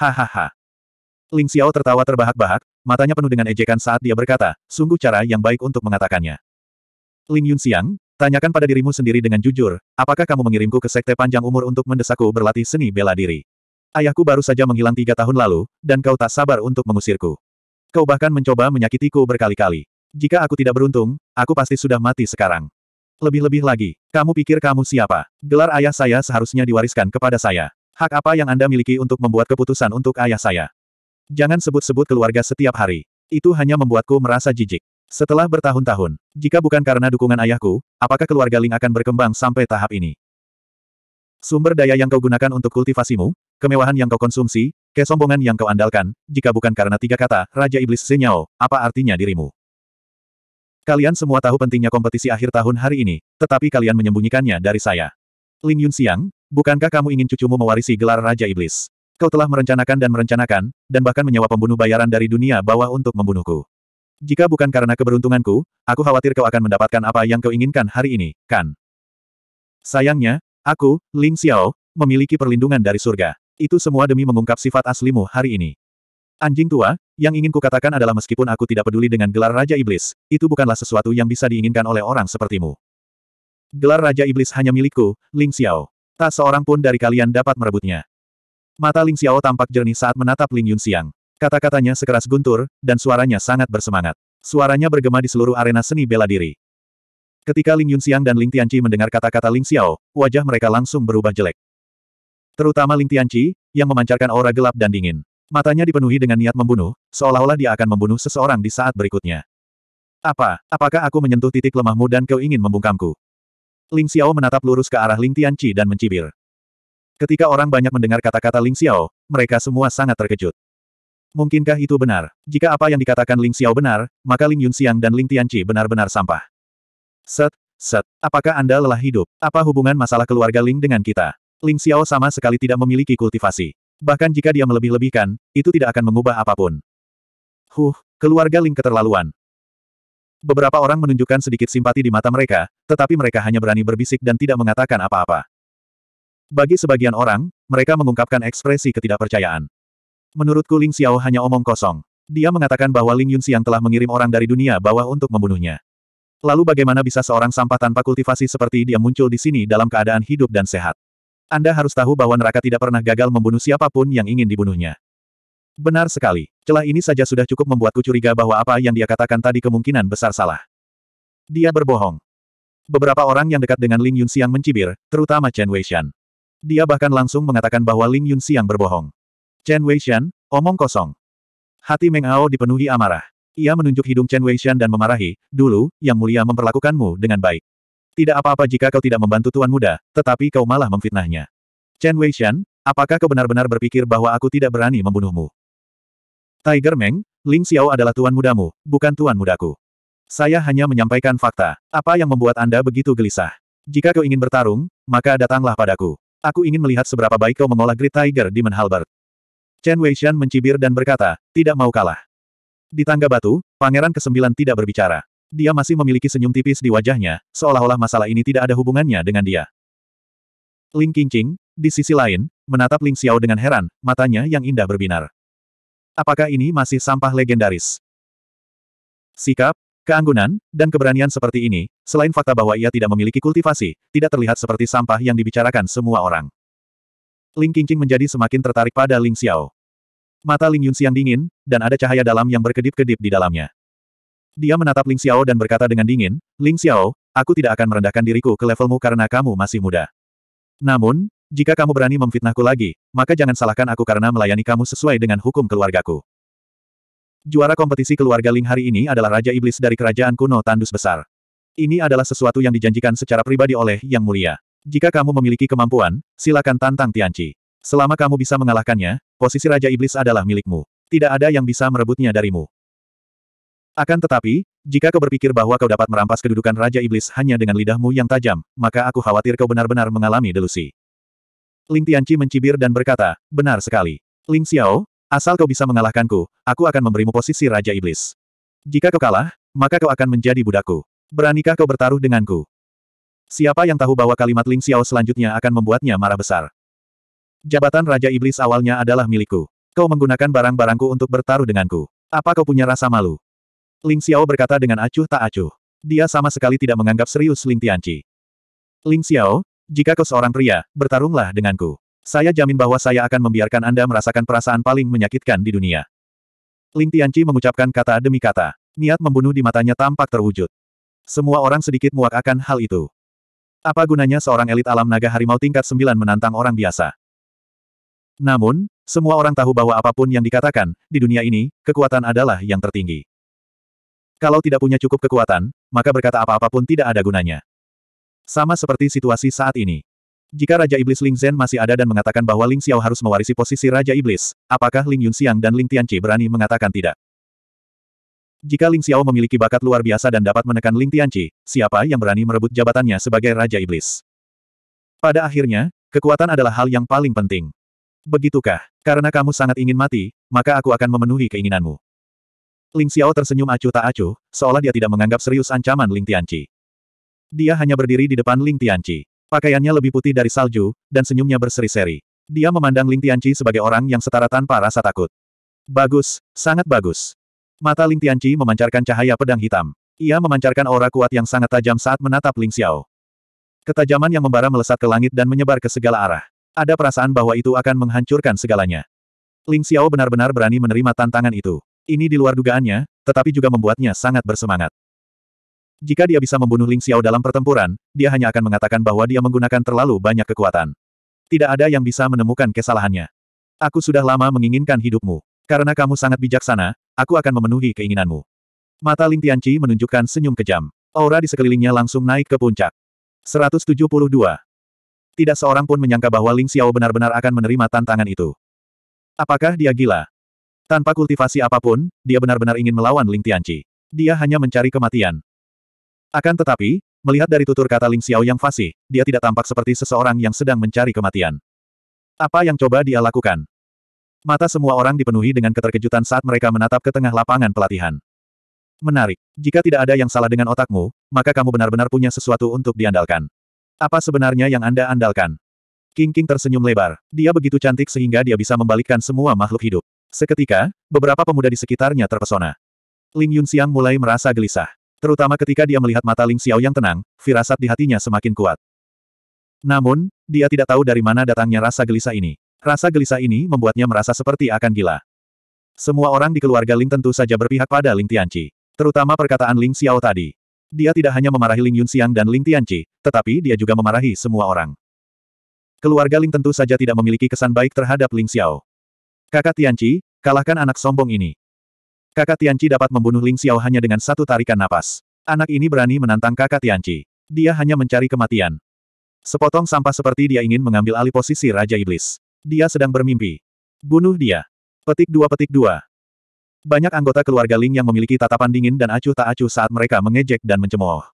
Hahaha. Ling Xiao tertawa terbahak-bahak, matanya penuh dengan ejekan saat dia berkata, sungguh cara yang baik untuk mengatakannya. Lin Yunxiang, tanyakan pada dirimu sendiri dengan jujur, apakah kamu mengirimku ke sekte panjang umur untuk mendesakku berlatih seni bela diri? Ayahku baru saja menghilang tiga tahun lalu, dan kau tak sabar untuk mengusirku. Kau bahkan mencoba menyakitiku berkali-kali. Jika aku tidak beruntung, aku pasti sudah mati sekarang. Lebih-lebih lagi, kamu pikir kamu siapa? Gelar ayah saya seharusnya diwariskan kepada saya. Hak apa yang Anda miliki untuk membuat keputusan untuk ayah saya? Jangan sebut-sebut keluarga setiap hari. Itu hanya membuatku merasa jijik. Setelah bertahun-tahun, jika bukan karena dukungan ayahku, apakah keluarga Ling akan berkembang sampai tahap ini? Sumber daya yang kau gunakan untuk kultivasimu, kemewahan yang kau konsumsi, kesombongan yang kau andalkan, jika bukan karena tiga kata, Raja Iblis Senyao, apa artinya dirimu? Kalian semua tahu pentingnya kompetisi akhir tahun hari ini, tetapi kalian menyembunyikannya dari saya. Lin Yunxiang, bukankah kamu ingin cucumu mewarisi gelar Raja Iblis? Kau telah merencanakan dan merencanakan, dan bahkan menyewa pembunuh bayaran dari dunia bawah untuk membunuhku. Jika bukan karena keberuntunganku, aku khawatir kau akan mendapatkan apa yang kau inginkan hari ini, kan? Sayangnya, aku, Ling Xiao, memiliki perlindungan dari surga. Itu semua demi mengungkap sifat aslimu hari ini. Anjing tua, yang ingin kukatakan adalah meskipun aku tidak peduli dengan gelar Raja Iblis, itu bukanlah sesuatu yang bisa diinginkan oleh orang sepertimu. Gelar Raja Iblis hanya milikku, Ling Xiao. Tak seorang pun dari kalian dapat merebutnya. Mata Ling Xiao tampak jernih saat menatap Ling Yunxiang. Kata-katanya sekeras guntur, dan suaranya sangat bersemangat. Suaranya bergema di seluruh arena seni bela diri. Ketika Ling Yunxiang dan Ling Tianqi mendengar kata-kata Ling Xiao, wajah mereka langsung berubah jelek. Terutama Ling Tianqi, yang memancarkan aura gelap dan dingin. Matanya dipenuhi dengan niat membunuh, seolah-olah dia akan membunuh seseorang di saat berikutnya. Apa, apakah aku menyentuh titik lemahmu dan kau ingin membungkamku? Ling Xiao menatap lurus ke arah Ling Tianqi dan mencibir. Ketika orang banyak mendengar kata-kata Ling Xiao, mereka semua sangat terkejut. Mungkinkah itu benar? Jika apa yang dikatakan Ling Xiao benar, maka Ling Yunxiang dan Ling Tianqi benar-benar sampah. Set, set, apakah Anda lelah hidup? Apa hubungan masalah keluarga Ling dengan kita? Ling Xiao sama sekali tidak memiliki kultivasi. Bahkan jika dia melebih-lebihkan, itu tidak akan mengubah apa pun. Huh, keluarga Ling keterlaluan. Beberapa orang menunjukkan sedikit simpati di mata mereka, tetapi mereka hanya berani berbisik dan tidak mengatakan apa-apa. Bagi sebagian orang, mereka mengungkapkan ekspresi ketidakpercayaan. Menurutku Ling Xiao hanya omong kosong. Dia mengatakan bahwa Ling Yunxiang telah mengirim orang dari dunia bawah untuk membunuhnya. Lalu bagaimana bisa seorang sampah tanpa kultivasi seperti dia muncul di sini dalam keadaan hidup dan sehat? Anda harus tahu bahwa neraka tidak pernah gagal membunuh siapa pun yang ingin dibunuhnya. Benar sekali. Celah ini saja sudah cukup membuatku curiga bahwa apa yang dia katakan tadi kemungkinan besar salah. Dia berbohong. Beberapa orang yang dekat dengan Ling Yunxiang mencibir, terutama Chen Weishan. Dia bahkan langsung mengatakan bahwa Ling Yunxiang berbohong. Chen Weishan, omong kosong. Hati Meng Ao dipenuhi amarah. Ia menunjuk hidung Chen Weishan dan memarahi, dulu, Yang Mulia memperlakukanmu dengan baik. Tidak apa-apa jika kau tidak membantu Tuan Muda, tetapi kau malah memfitnahnya. Chen Weishan, apakah kau benar-benar berpikir bahwa aku tidak berani membunuhmu? Tiger Meng, Ling Xiao adalah Tuan Mudamu, bukan Tuan Mudaku. Saya hanya menyampaikan fakta. Apa yang membuat Anda begitu gelisah? Jika kau ingin bertarung, maka datanglah padaku. Aku ingin melihat seberapa baik kau mengolah Great Tiger di Halbert. Chen Weishan mencibir dan berkata, tidak mau kalah. Di tangga batu, pangeran kesembilan tidak berbicara. Dia masih memiliki senyum tipis di wajahnya, seolah-olah masalah ini tidak ada hubungannya dengan dia. Ling Qingqing, di sisi lain, menatap Ling Xiao dengan heran, matanya yang indah berbinar. Apakah ini masih sampah legendaris? Sikap, Keanggunan, dan keberanian seperti ini, selain fakta bahwa ia tidak memiliki kultivasi, tidak terlihat seperti sampah yang dibicarakan semua orang. Ling Qingqing menjadi semakin tertarik pada Ling Xiao. Mata Ling Yunxiang dingin, dan ada cahaya dalam yang berkedip-kedip di dalamnya. Dia menatap Ling Xiao dan berkata dengan dingin, Ling Xiao, aku tidak akan merendahkan diriku ke levelmu karena kamu masih muda. Namun, jika kamu berani memfitnahku lagi, maka jangan salahkan aku karena melayani kamu sesuai dengan hukum keluargaku. Juara kompetisi keluarga Ling hari ini adalah Raja Iblis dari Kerajaan Kuno Tandus Besar. Ini adalah sesuatu yang dijanjikan secara pribadi oleh Yang Mulia. Jika kamu memiliki kemampuan, silakan tantang Tianci. Selama kamu bisa mengalahkannya, posisi Raja Iblis adalah milikmu. Tidak ada yang bisa merebutnya darimu. Akan tetapi, jika kau berpikir bahwa kau dapat merampas kedudukan Raja Iblis hanya dengan lidahmu yang tajam, maka aku khawatir kau benar-benar mengalami delusi. Ling Tianci mencibir dan berkata, benar sekali. Ling Xiao, Asal kau bisa mengalahkanku, aku akan memberimu posisi Raja Iblis. Jika kau kalah, maka kau akan menjadi budakku. Beranikah kau bertaruh denganku? Siapa yang tahu bahwa kalimat Ling Xiao selanjutnya akan membuatnya marah besar? Jabatan Raja Iblis awalnya adalah milikku. Kau menggunakan barang-barangku untuk bertaruh denganku. Apa kau punya rasa malu? Ling Xiao berkata dengan acuh tak acuh. Dia sama sekali tidak menganggap serius Ling Tianqi. Ling Xiao, jika kau seorang pria, bertarunglah denganku. Saya jamin bahwa saya akan membiarkan Anda merasakan perasaan paling menyakitkan di dunia. Ling Tianqi mengucapkan kata demi kata. Niat membunuh di matanya tampak terwujud. Semua orang sedikit muak akan hal itu. Apa gunanya seorang elit alam naga harimau tingkat sembilan menantang orang biasa? Namun, semua orang tahu bahwa apa pun yang dikatakan, di dunia ini, kekuatan adalah yang tertinggi. Kalau tidak punya cukup kekuatan, maka berkata apa-apa pun tidak ada gunanya. Sama seperti situasi saat ini. Jika Raja Iblis Ling Zhen masih ada dan mengatakan bahwa Ling Xiao harus mewarisi posisi Raja Iblis, apakah Ling Yunxiang dan Ling Tianqi berani mengatakan tidak? Jika Ling Xiao memiliki bakat luar biasa dan dapat menekan Ling Tianqi, siapa yang berani merebut jabatannya sebagai Raja Iblis? Pada akhirnya, kekuatan adalah hal yang paling penting. Begitukah? Karena kamu sangat ingin mati, maka aku akan memenuhi keinginanmu. Ling Xiao tersenyum acuh tak acuh, seolah dia tidak menganggap serius ancaman Ling Tianqi. Dia hanya berdiri di depan Ling Tianqi. Pakaiannya lebih putih dari salju, dan senyumnya berseri-seri. Dia memandang Ling Tianqi sebagai orang yang setara tanpa rasa takut. Bagus, sangat bagus. Mata Ling Tianqi memancarkan cahaya pedang hitam. Ia memancarkan aura kuat yang sangat tajam saat menatap Ling Xiao. Ketajaman yang membara melesat ke langit dan menyebar ke segala arah. Ada perasaan bahwa itu akan menghancurkan segalanya. Ling Xiao benar-benar berani menerima tantangan itu. Ini di luar dugaannya, tetapi juga membuatnya sangat bersemangat. Jika dia bisa membunuh Ling Xiao dalam pertempuran, dia hanya akan mengatakan bahwa dia menggunakan terlalu banyak kekuatan. Tidak ada yang bisa menemukan kesalahannya. Aku sudah lama menginginkan hidupmu. Karena kamu sangat bijaksana, aku akan memenuhi keinginanmu. Mata Ling Tianqi menunjukkan senyum kejam. Aura di sekelilingnya langsung naik ke puncak. 172. Tidak seorang pun menyangka bahwa Ling Xiao benar-benar akan menerima tantangan itu. Apakah dia gila? Tanpa kultivasi apa pun, dia benar-benar ingin melawan Ling Tianqi. Dia hanya mencari kematian. Akan tetapi, melihat dari tutur kata Ling Xiao yang fasih, dia tidak tampak seperti seseorang yang sedang mencari kematian. Apa yang coba dia lakukan? Mata semua orang dipenuhi dengan keterkejutan saat mereka menatap ke tengah lapangan pelatihan. Menarik. Jika tidak ada yang salah dengan otakmu, maka kamu benar-benar punya sesuatu untuk diandalkan. Apa sebenarnya yang Anda andalkan? King King tersenyum lebar. Dia begitu cantik sehingga dia bisa membalikkan semua makhluk hidup. Seketika, beberapa pemuda di sekitarnya terpesona. Ling Yunxiang mulai merasa gelisah. Terutama ketika dia melihat mata Ling Xiao yang tenang, firasat di hatinya semakin kuat. Namun, dia tidak tahu dari mana datangnya rasa gelisah ini. Rasa gelisah ini membuatnya merasa seperti akan gila. Semua orang di keluarga Ling tentu saja berpihak pada Ling Tianqi. Terutama perkataan Ling Xiao tadi. Dia tidak hanya memarahi Ling Yunxiang dan Ling Tianqi, tetapi dia juga memarahi semua orang. Keluarga Ling tentu saja tidak memiliki kesan baik terhadap Ling Xiao. Kakak Tianqi, kalahkan anak sombong ini. Kakak Tianqi dapat membunuh Ling Xiao hanya dengan satu tarikan napas. Anak ini berani menantang kakak Tianqi. Dia hanya mencari kematian. Sepotong sampah seperti dia ingin mengambil alih posisi Raja Iblis. Dia sedang bermimpi. Bunuh dia. Petik dua petik dua. Banyak anggota keluarga Ling yang memiliki tatapan dingin dan acuh tak acuh saat mereka mengejek dan mencemooh.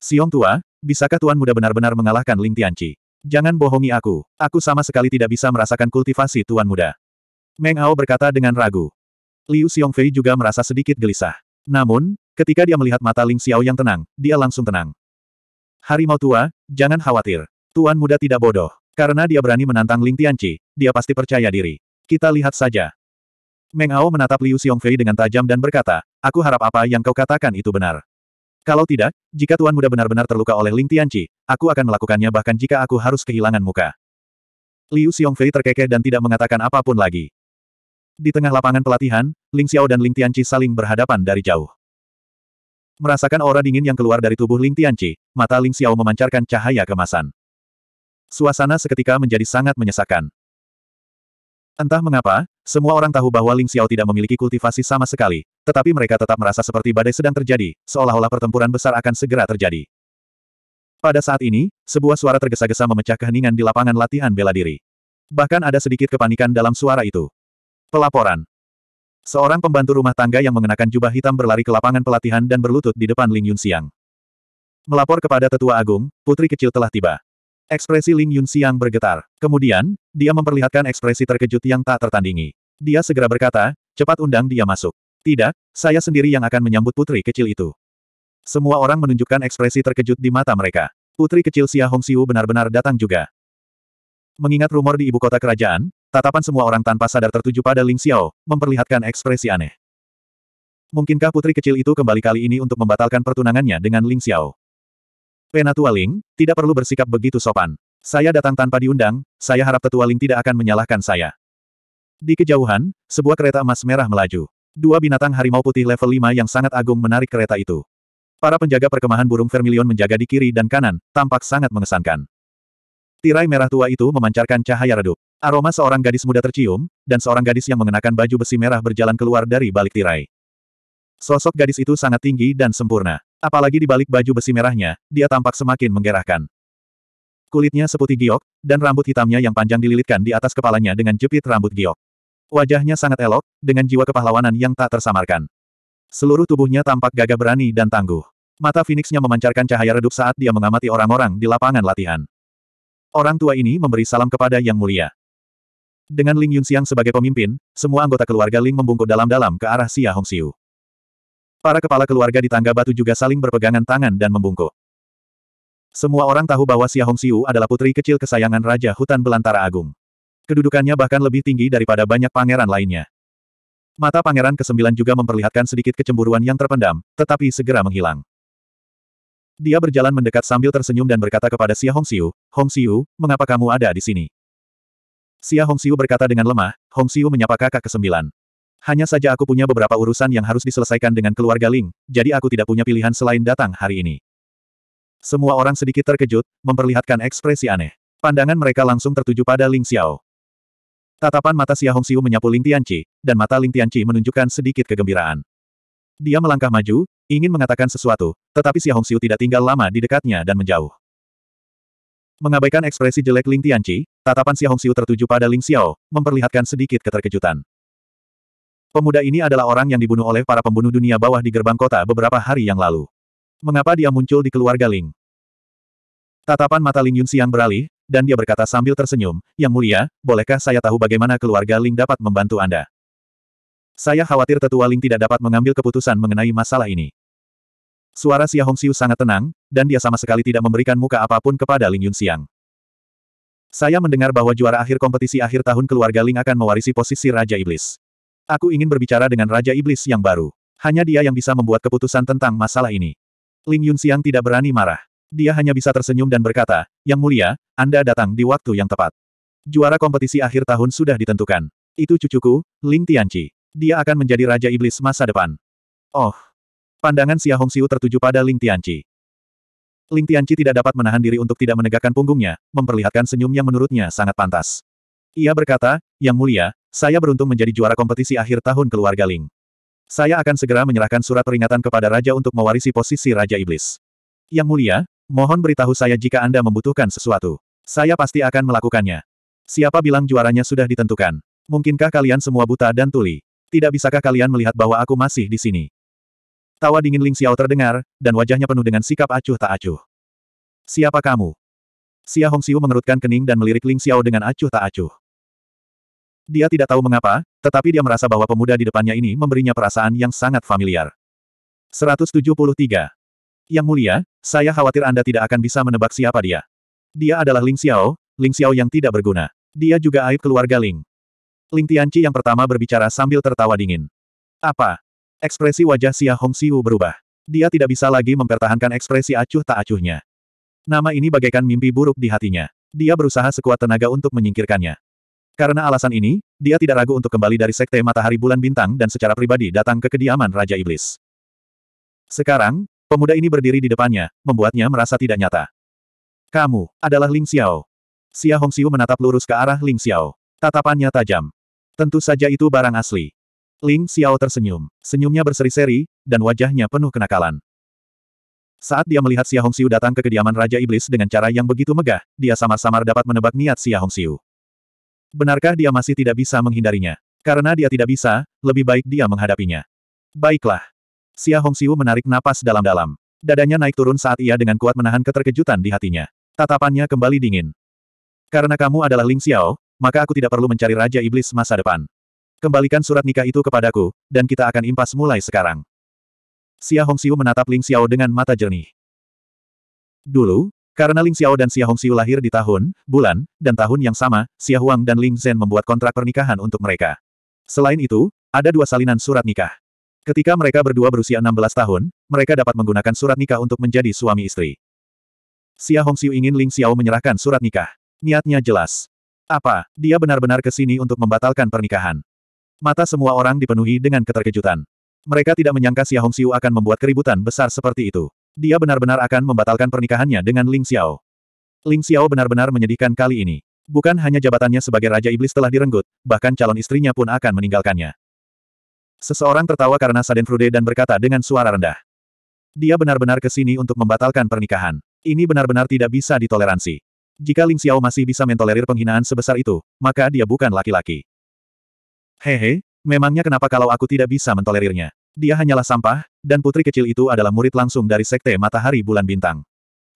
Siong tua, bisakah Tuan Muda benar-benar mengalahkan Ling Tianqi? Jangan bohongi aku. Aku sama sekali tidak bisa merasakan kultivasi Tuan Muda. Meng Hao berkata dengan ragu. Liu Xiongfei juga merasa sedikit gelisah. Namun, ketika dia melihat mata Ling Xiao yang tenang, dia langsung tenang. Harimau tua, jangan khawatir. Tuan muda tidak bodoh. Karena dia berani menantang Ling Tianqi, dia pasti percaya diri. Kita lihat saja. Meng Hao menatap Liu Xiongfei dengan tajam dan berkata, aku harap apa yang kau katakan itu benar. Kalau tidak, jika Tuan Muda benar-benar terluka oleh Ling Tianqi, aku akan melakukannya bahkan jika aku harus kehilangan muka. Liu Xiongfei terkekeh dan tidak mengatakan apa pun lagi. Di tengah lapangan pelatihan, Ling Xiao dan Ling Tianqi saling berhadapan dari jauh. Merasakan aura dingin yang keluar dari tubuh Ling Tianqi, mata Ling Xiao memancarkan cahaya kemasan. Suasana seketika menjadi sangat menyesakan. Entah mengapa, semua orang tahu bahwa Ling Xiao tidak memiliki kultivasi sama sekali, tetapi mereka tetap merasa seperti badai sedang terjadi, seolah-olah pertempuran besar akan segera terjadi. Pada saat ini, sebuah suara tergesa-gesa memecah keheningan di lapangan latihan bela diri. Bahkan ada sedikit kepanikan dalam suara itu. Pelaporan. Seorang pembantu rumah tangga yang mengenakan jubah hitam berlari ke lapangan pelatihan dan berlutut di depan Ling Yunxiang. Melapor kepada tetua agung, putri kecil telah tiba. Ekspresi Ling Yunxiang bergetar. Kemudian, dia memperlihatkan ekspresi terkejut yang tak tertandingi. Dia segera berkata, cepat undang dia masuk. Tidak, saya sendiri yang akan menyambut putri kecil itu. Semua orang menunjukkan ekspresi terkejut di mata mereka. Putri kecil Xia Hongxiu benar-benar datang juga. Mengingat rumor di ibu kota kerajaan, tatapan semua orang tanpa sadar tertuju pada Ling Xiao, memperlihatkan ekspresi aneh. Mungkinkah putri kecil itu kembali kali ini untuk membatalkan pertunangannya dengan Ling Xiao? Penatua Ling, tidak perlu bersikap begitu sopan. Saya datang tanpa diundang, saya harap tetua Ling tidak akan menyalahkan saya. Di kejauhan, sebuah kereta emas merah melaju. Dua binatang harimau putih level 5 yang sangat agung menarik kereta itu. Para penjaga perkemahan burung vermilion menjaga di kiri dan kanan, tampak sangat mengesankan. Tirai merah tua itu memancarkan cahaya redup. Aroma seorang gadis muda tercium, dan seorang gadis yang mengenakan baju besi merah berjalan keluar dari balik tirai. Sosok gadis itu sangat tinggi dan sempurna. Apalagi di balik baju besi merahnya, dia tampak semakin menggerahkan. Kulitnya seputih giok, dan rambut hitamnya yang panjang dililitkan di atas kepalanya dengan jepit rambut giok. Wajahnya sangat elok, dengan jiwa kepahlawanan yang tak tersamarkan. Seluruh tubuhnya tampak gagah berani dan tangguh. Mata Phoenixnya memancarkan cahaya redup saat dia mengamati orang-orang di lapangan latihan. Orang tua ini memberi salam kepada Yang Mulia. Dengan Ling Yunxiang sebagai pemimpin, semua anggota keluarga Ling membungkuk dalam-dalam ke arah Xia Hongxiu. Para kepala keluarga di tangga batu juga saling berpegangan tangan dan membungkuk. Semua orang tahu bahwa Xia Hongxiu adalah putri kecil kesayangan Raja Hutan Belantara Agung. Kedudukannya bahkan lebih tinggi daripada banyak pangeran lainnya. Mata pangeran kesembilan juga memperlihatkan sedikit kecemburuan yang terpendam, tetapi segera menghilang. Dia berjalan mendekat sambil tersenyum dan berkata kepada Xia Hongxiu, Hongxiu, mengapa kamu ada di sini? Xia Hongxiu berkata dengan lemah, Hongxiu menyapa kakak kesembilan. Hanya saja aku punya beberapa urusan yang harus diselesaikan dengan keluarga Ling, jadi aku tidak punya pilihan selain datang hari ini. Semua orang sedikit terkejut, memperlihatkan ekspresi aneh. Pandangan mereka langsung tertuju pada Ling Xiao. Tatapan mata Xia Hongxiu menyapu Ling Tianqi, dan mata Ling Tianqi menunjukkan sedikit kegembiraan. Dia melangkah maju, ingin mengatakan sesuatu, tetapi Xia Hongxiu tidak tinggal lama di dekatnya dan menjauh. Mengabaikan ekspresi jelek Ling Tianqi, tatapan Xia Hongxiu tertuju pada Ling Xiao, memperlihatkan sedikit keterkejutan. Pemuda ini adalah orang yang dibunuh oleh para pembunuh dunia bawah di gerbang kota beberapa hari yang lalu. Mengapa dia muncul di keluarga Ling? Tatapan mata Ling Yunxiang beralih, dan dia berkata sambil tersenyum, Yang mulia, bolehkah saya tahu bagaimana keluarga Ling dapat membantu Anda? Saya khawatir tetua Ling tidak dapat mengambil keputusan mengenai masalah ini. Suara Xia Hongxiu sangat tenang, dan dia sama sekali tidak memberikan muka apa pun kepada Ling Yunxiang. Saya mendengar bahwa juara akhir kompetisi akhir tahun keluarga Ling akan mewarisi posisi Raja Iblis. Aku ingin berbicara dengan Raja Iblis yang baru. Hanya dia yang bisa membuat keputusan tentang masalah ini. Ling Yunxiang tidak berani marah. Dia hanya bisa tersenyum dan berkata, Yang mulia, Anda datang di waktu yang tepat. Juara kompetisi akhir tahun sudah ditentukan. Itu cucuku, Ling Tianqi. Dia akan menjadi Raja Iblis masa depan. Oh. Pandangan Xia Hongxiu tertuju pada Ling Tianqi. Ling Tianqi tidak dapat menahan diri untuk tidak menegakkan punggungnya, memperlihatkan senyum yang menurutnya sangat pantas. Ia berkata, Yang mulia, saya beruntung menjadi juara kompetisi akhir tahun keluarga Ling. Saya akan segera menyerahkan surat peringatan kepada Raja untuk mewarisi posisi Raja Iblis. Yang mulia, mohon beritahu saya jika Anda membutuhkan sesuatu. Saya pasti akan melakukannya. Siapa bilang juaranya sudah ditentukan? Mungkinkah kalian semua buta dan tuli? Tidak bisakah kalian melihat bahwa aku masih di sini? Tawa dingin Ling Xiao terdengar, dan wajahnya penuh dengan sikap acuh tak acuh. Siapa kamu? Xia Hongxiu mengerutkan kening dan melirik Ling Xiao dengan acuh tak acuh. Dia tidak tahu mengapa, tetapi dia merasa bahwa pemuda di depannya ini memberinya perasaan yang sangat familiar. 173. Yang mulia, saya khawatir Anda tidak akan bisa menebak siapa dia. Dia adalah Ling Xiao, Ling Xiao yang tidak berguna. Dia juga aib keluarga Ling. Ling Tianqi yang pertama berbicara sambil tertawa dingin. Apa? Ekspresi wajah Xia Hongxiu berubah. Dia tidak bisa lagi mempertahankan ekspresi acuh tak acuhnya. Nama ini bagaikan mimpi buruk di hatinya. Dia berusaha sekuat tenaga untuk menyingkirkannya. Karena alasan ini, dia tidak ragu untuk kembali dari Sekte Matahari Bulan Bintang dan secara pribadi datang ke kediaman Raja Iblis. Sekarang, pemuda ini berdiri di depannya, membuatnya merasa tidak nyata. Kamu, adalah Ling Xiao. Xia Hongxiu menatap lurus ke arah Ling Xiao. Tatapannya tajam. Tentu saja itu barang asli. Ling Xiao tersenyum. Senyumnya berseri-seri, dan wajahnya penuh kenakalan. Saat dia melihat Xia Hongxiu datang ke kediaman Raja Iblis dengan cara yang begitu megah, dia samar-samar dapat menebak niat Xia Hongxiu. Benarkah dia masih tidak bisa menghindarinya? Karena dia tidak bisa, lebih baik dia menghadapinya. Baiklah. Xia Hongxiu menarik napas dalam-dalam. Dadanya naik turun saat ia dengan kuat menahan keterkejutan di hatinya. Tatapannya kembali dingin. Karena kamu adalah Ling Xiao, maka aku tidak perlu mencari Raja Iblis masa depan. Kembalikan surat nikah itu kepadaku, dan kita akan impas mulai sekarang. Xia Hongxiu menatap Ling Xiao dengan mata jernih. Dulu, Karena Ling Xiao dan Xia Hongxiu lahir di tahun, bulan, dan tahun yang sama, Xia Huang dan Ling Zhen membuat kontrak pernikahan untuk mereka. Selain itu, ada dua salinan surat nikah. Ketika mereka berdua berusia 16 tahun, mereka dapat menggunakan surat nikah untuk menjadi suami istri. Xia Hongxiu ingin Ling Xiao menyerahkan surat nikah. Niatnya jelas. Apa, dia benar-benar ke sini untuk membatalkan pernikahan. Mata semua orang dipenuhi dengan keterkejutan. Mereka tidak menyangka Xia Hongxiu akan membuat keributan besar seperti itu. Dia benar-benar akan membatalkan pernikahannya dengan Ling Xiao. Ling Xiao benar-benar menyedihkan kali ini. Bukan hanya jabatannya sebagai Raja Iblis telah direnggut, bahkan calon istrinya pun akan meninggalkannya. Seseorang tertawa karena Saden Frude dan berkata dengan suara rendah. Dia benar-benar ke sini untuk membatalkan pernikahan. Ini benar-benar tidak bisa ditoleransi. Jika Ling Xiao masih bisa mentolerir penghinaan sebesar itu, maka dia bukan laki-laki. Hehe, memangnya kenapa kalau aku tidak bisa mentolerirnya? Dia hanyalah sampah, dan putri kecil itu adalah murid langsung dari Sekte Matahari Bulan Bintang.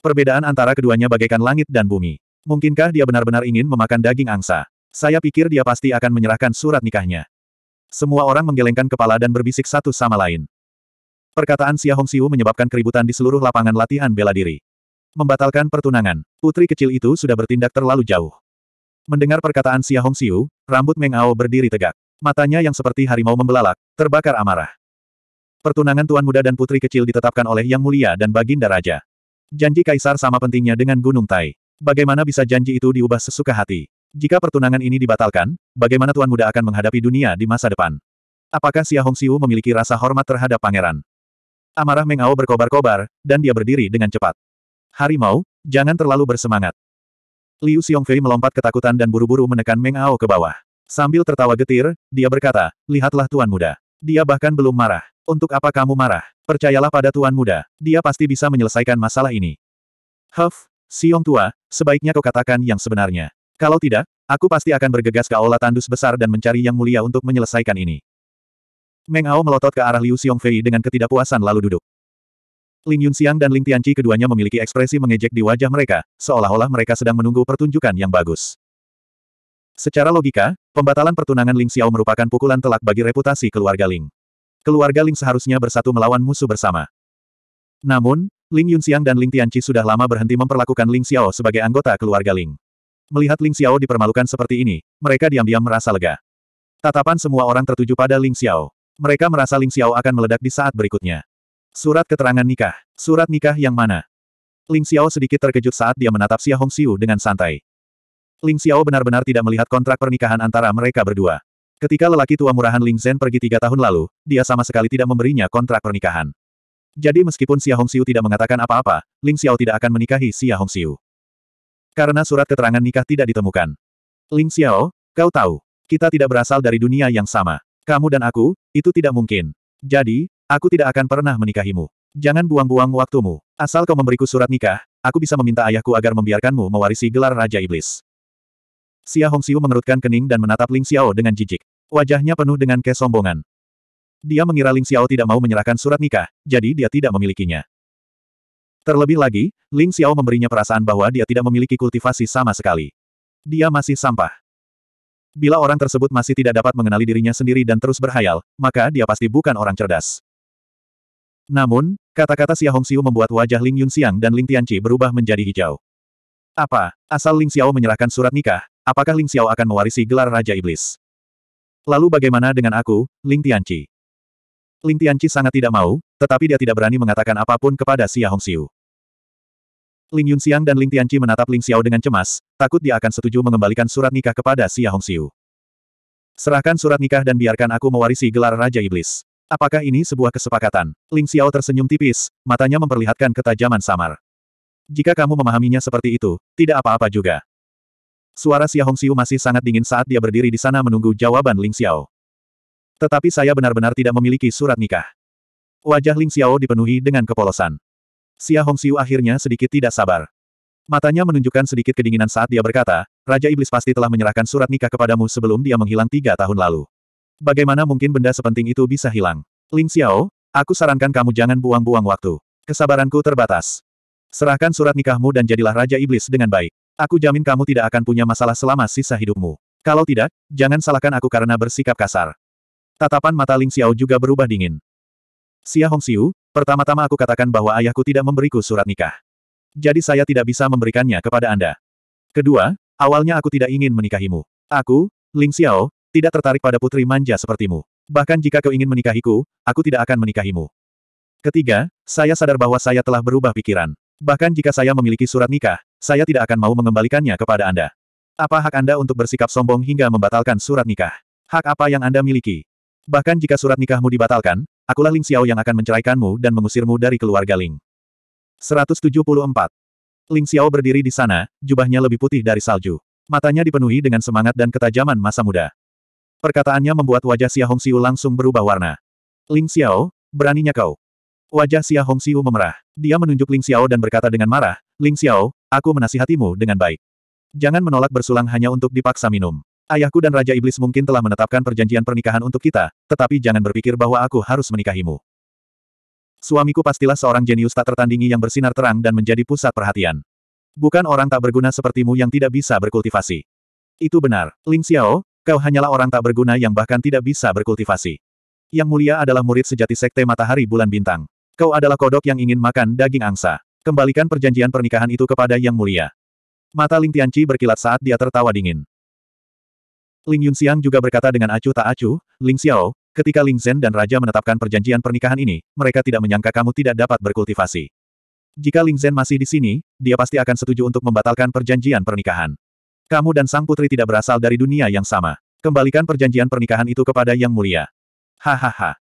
Perbedaan antara keduanya bagaikan langit dan bumi. Mungkinkah dia benar-benar ingin memakan daging angsa? Saya pikir dia pasti akan menyerahkan surat nikahnya. Semua orang menggelengkan kepala dan berbisik satu sama lain. Perkataan Xia Hongxiu menyebabkan keributan di seluruh lapangan latihan bela diri. Membatalkan pertunangan. Putri kecil itu sudah bertindak terlalu jauh. Mendengar perkataan Xia Hongxiu, rambut Meng Ao berdiri tegak. Matanya yang seperti harimau membelalak, terbakar amarah. Pertunangan Tuan Muda dan Putri Kecil ditetapkan oleh Yang Mulia dan Baginda Raja. Janji Kaisar sama pentingnya dengan Gunung Tai. Bagaimana bisa janji itu diubah sesuka hati? Jika pertunangan ini dibatalkan, bagaimana Tuan Muda akan menghadapi dunia di masa depan? Apakah Xia Hongxiu memiliki rasa hormat terhadap pangeran? Amarah Meng Ao berkobar-kobar, dan dia berdiri dengan cepat. Harimau, jangan terlalu bersemangat. Liu Xiongfei melompat ketakutan dan buru-buru menekan Meng Ao ke bawah. Sambil tertawa getir, dia berkata, lihatlah Tuan Muda. Dia bahkan belum marah. Untuk apa kamu marah? Percayalah pada Tuan Muda. Dia pasti bisa menyelesaikan masalah ini. Huff, Siong tua, sebaiknya kau katakan yang sebenarnya. Kalau tidak, aku pasti akan bergegas ke aula tandus besar dan mencari yang mulia untuk menyelesaikan ini. Meng Ao melotot ke arah Liu Xiongfei dengan ketidakpuasan lalu duduk. Ling Yunxiang dan Ling Tianqi keduanya memiliki ekspresi mengejek di wajah mereka, seolah-olah mereka sedang menunggu pertunjukan yang bagus. Secara logika, pembatalan pertunangan Ling Xiao merupakan pukulan telak bagi reputasi keluarga Ling. Keluarga Ling seharusnya bersatu melawan musuh bersama. Namun, Ling Yunxiang dan Ling Tianqi sudah lama berhenti memperlakukan Ling Xiao sebagai anggota keluarga Ling. Melihat Ling Xiao dipermalukan seperti ini, mereka diam-diam merasa lega. Tatapan semua orang tertuju pada Ling Xiao. Mereka merasa Ling Xiao akan meledak di saat berikutnya. Surat keterangan nikah. Surat nikah yang mana? Ling Xiao sedikit terkejut saat dia menatap Xia Hongxiu dengan santai. Ling Xiao benar-benar tidak melihat kontrak pernikahan antara mereka berdua. Ketika lelaki tua murahan Ling Zhen pergi tiga tahun lalu, dia sama sekali tidak memberinya kontrak pernikahan. Jadi meskipun Xia Hongxiu tidak mengatakan apa-apa, Ling Xiao tidak akan menikahi Xia Hongxiu. Karena surat keterangan nikah tidak ditemukan. Ling Xiao, kau tahu, kita tidak berasal dari dunia yang sama. Kamu dan aku, itu tidak mungkin. Jadi, aku tidak akan pernah menikahimu. Jangan buang-buang waktumu. Asal kau memberiku surat nikah, aku bisa meminta ayahku agar membiarkanmu mewarisi gelar Raja Iblis. Xia Hongxiu mengerutkan kening dan menatap Ling Xiao dengan jijik. Wajahnya penuh dengan kesombongan. Dia mengira Ling Xiao tidak mau menyerahkan surat nikah, jadi dia tidak memilikinya. Terlebih lagi, Ling Xiao memberinya perasaan bahwa dia tidak memiliki kultivasi sama sekali. Dia masih sampah. Bila orang tersebut masih tidak dapat mengenali dirinya sendiri dan terus berhayal, maka dia pasti bukan orang cerdas. Namun, kata-kata Xia Hongxiu membuat wajah Ling Yunxiang dan Ling Tianqi berubah menjadi hijau. Apa, asal Ling Xiao menyerahkan surat nikah, apakah Ling Xiao akan mewarisi gelar Raja Iblis? Lalu bagaimana dengan aku, Ling Tianqi? Ling Tianqi sangat tidak mau, tetapi dia tidak berani mengatakan apa pun kepada Xia Hongxiu. Ling Yunxiang dan Ling Tianqi menatap Ling Xiao dengan cemas, takut dia akan setuju mengembalikan surat nikah kepada Xia Hongxiu. Serahkan surat nikah dan biarkan aku mewarisi gelar Raja Iblis. Apakah ini sebuah kesepakatan? Ling Xiao tersenyum tipis, matanya memperlihatkan ketajaman samar. Jika kamu memahaminya seperti itu, tidak apa-apa juga. Suara Xia Hongxiu masih sangat dingin saat dia berdiri di sana menunggu jawaban Ling Xiao. Tetapi saya benar-benar tidak memiliki surat nikah. Wajah Ling Xiao dipenuhi dengan kepolosan. Xia Hongxiu akhirnya sedikit tidak sabar. Matanya menunjukkan sedikit kedinginan saat dia berkata, Raja Iblis pasti telah menyerahkan surat nikah kepadamu sebelum dia menghilang tiga tahun lalu. Bagaimana mungkin benda sepenting itu bisa hilang? Ling Xiao, aku sarankan kamu jangan buang-buang waktu. Kesabaranku terbatas. Serahkan surat nikahmu dan jadilah Raja Iblis dengan baik. Aku jamin kamu tidak akan punya masalah selama sisa hidupmu. Kalau tidak, jangan salahkan aku karena bersikap kasar. Tatapan mata Ling Xiao juga berubah dingin. Xia Hongxiu, pertama-tama aku katakan bahwa ayahku tidak memberiku surat nikah. Jadi saya tidak bisa memberikannya kepada Anda. Kedua, awalnya aku tidak ingin menikahimu. Aku, Ling Xiao, tidak tertarik pada putri manja sepertimu. Bahkan jika kau ingin menikahiku, aku tidak akan menikahimu. Ketiga, saya sadar bahwa saya telah berubah pikiran. Bahkan jika saya memiliki surat nikah, saya tidak akan mau mengembalikannya kepada Anda. Apa hak Anda untuk bersikap sombong hingga membatalkan surat nikah? Hak apa yang Anda miliki? Bahkan jika surat nikahmu dibatalkan, akulah Ling Xiao yang akan menceraikanmu dan mengusirmu dari keluarga Ling. 174. Ling Xiao berdiri di sana, jubahnya lebih putih dari salju. Matanya dipenuhi dengan semangat dan ketajaman masa muda. Perkataannya membuat wajah Xia Hongxiu langsung berubah warna. Ling Xiao, beraninya kau. Wajah Xia Hongxiu memerah. Dia menunjuk Ling Xiao dan berkata dengan marah, Ling Xiao, aku menasihatimu dengan baik. Jangan menolak bersulang hanya untuk dipaksa minum. Ayahku dan Raja Iblis mungkin telah menetapkan perjanjian pernikahan untuk kita, tetapi jangan berpikir bahwa aku harus menikahimu. Suamiku pastilah seorang jenius tak tertandingi yang bersinar terang dan menjadi pusat perhatian. Bukan orang tak berguna sepertimu yang tidak bisa berkultivasi. Itu benar, Ling Xiao, Kau hanyalah orang tak berguna yang bahkan tidak bisa berkultivasi. Yang mulia adalah murid sejati Sekte Matahari Bulan Bintang. Kau adalah kodok yang ingin makan daging angsa. Kembalikan perjanjian pernikahan itu kepada Yang Mulia. Mata Ling Tianqi berkilat saat dia tertawa dingin. Ling Yunxiang juga berkata dengan acuh tak acuh, Ling Xiao, ketika Ling Zhen dan Raja menetapkan perjanjian pernikahan ini, mereka tidak menyangka kamu tidak dapat berkultivasi. Jika Ling Zhen masih di sini, dia pasti akan setuju untuk membatalkan perjanjian pernikahan. Kamu dan sang putri tidak berasal dari dunia yang sama. Kembalikan perjanjian pernikahan itu kepada Yang Mulia. Hahaha.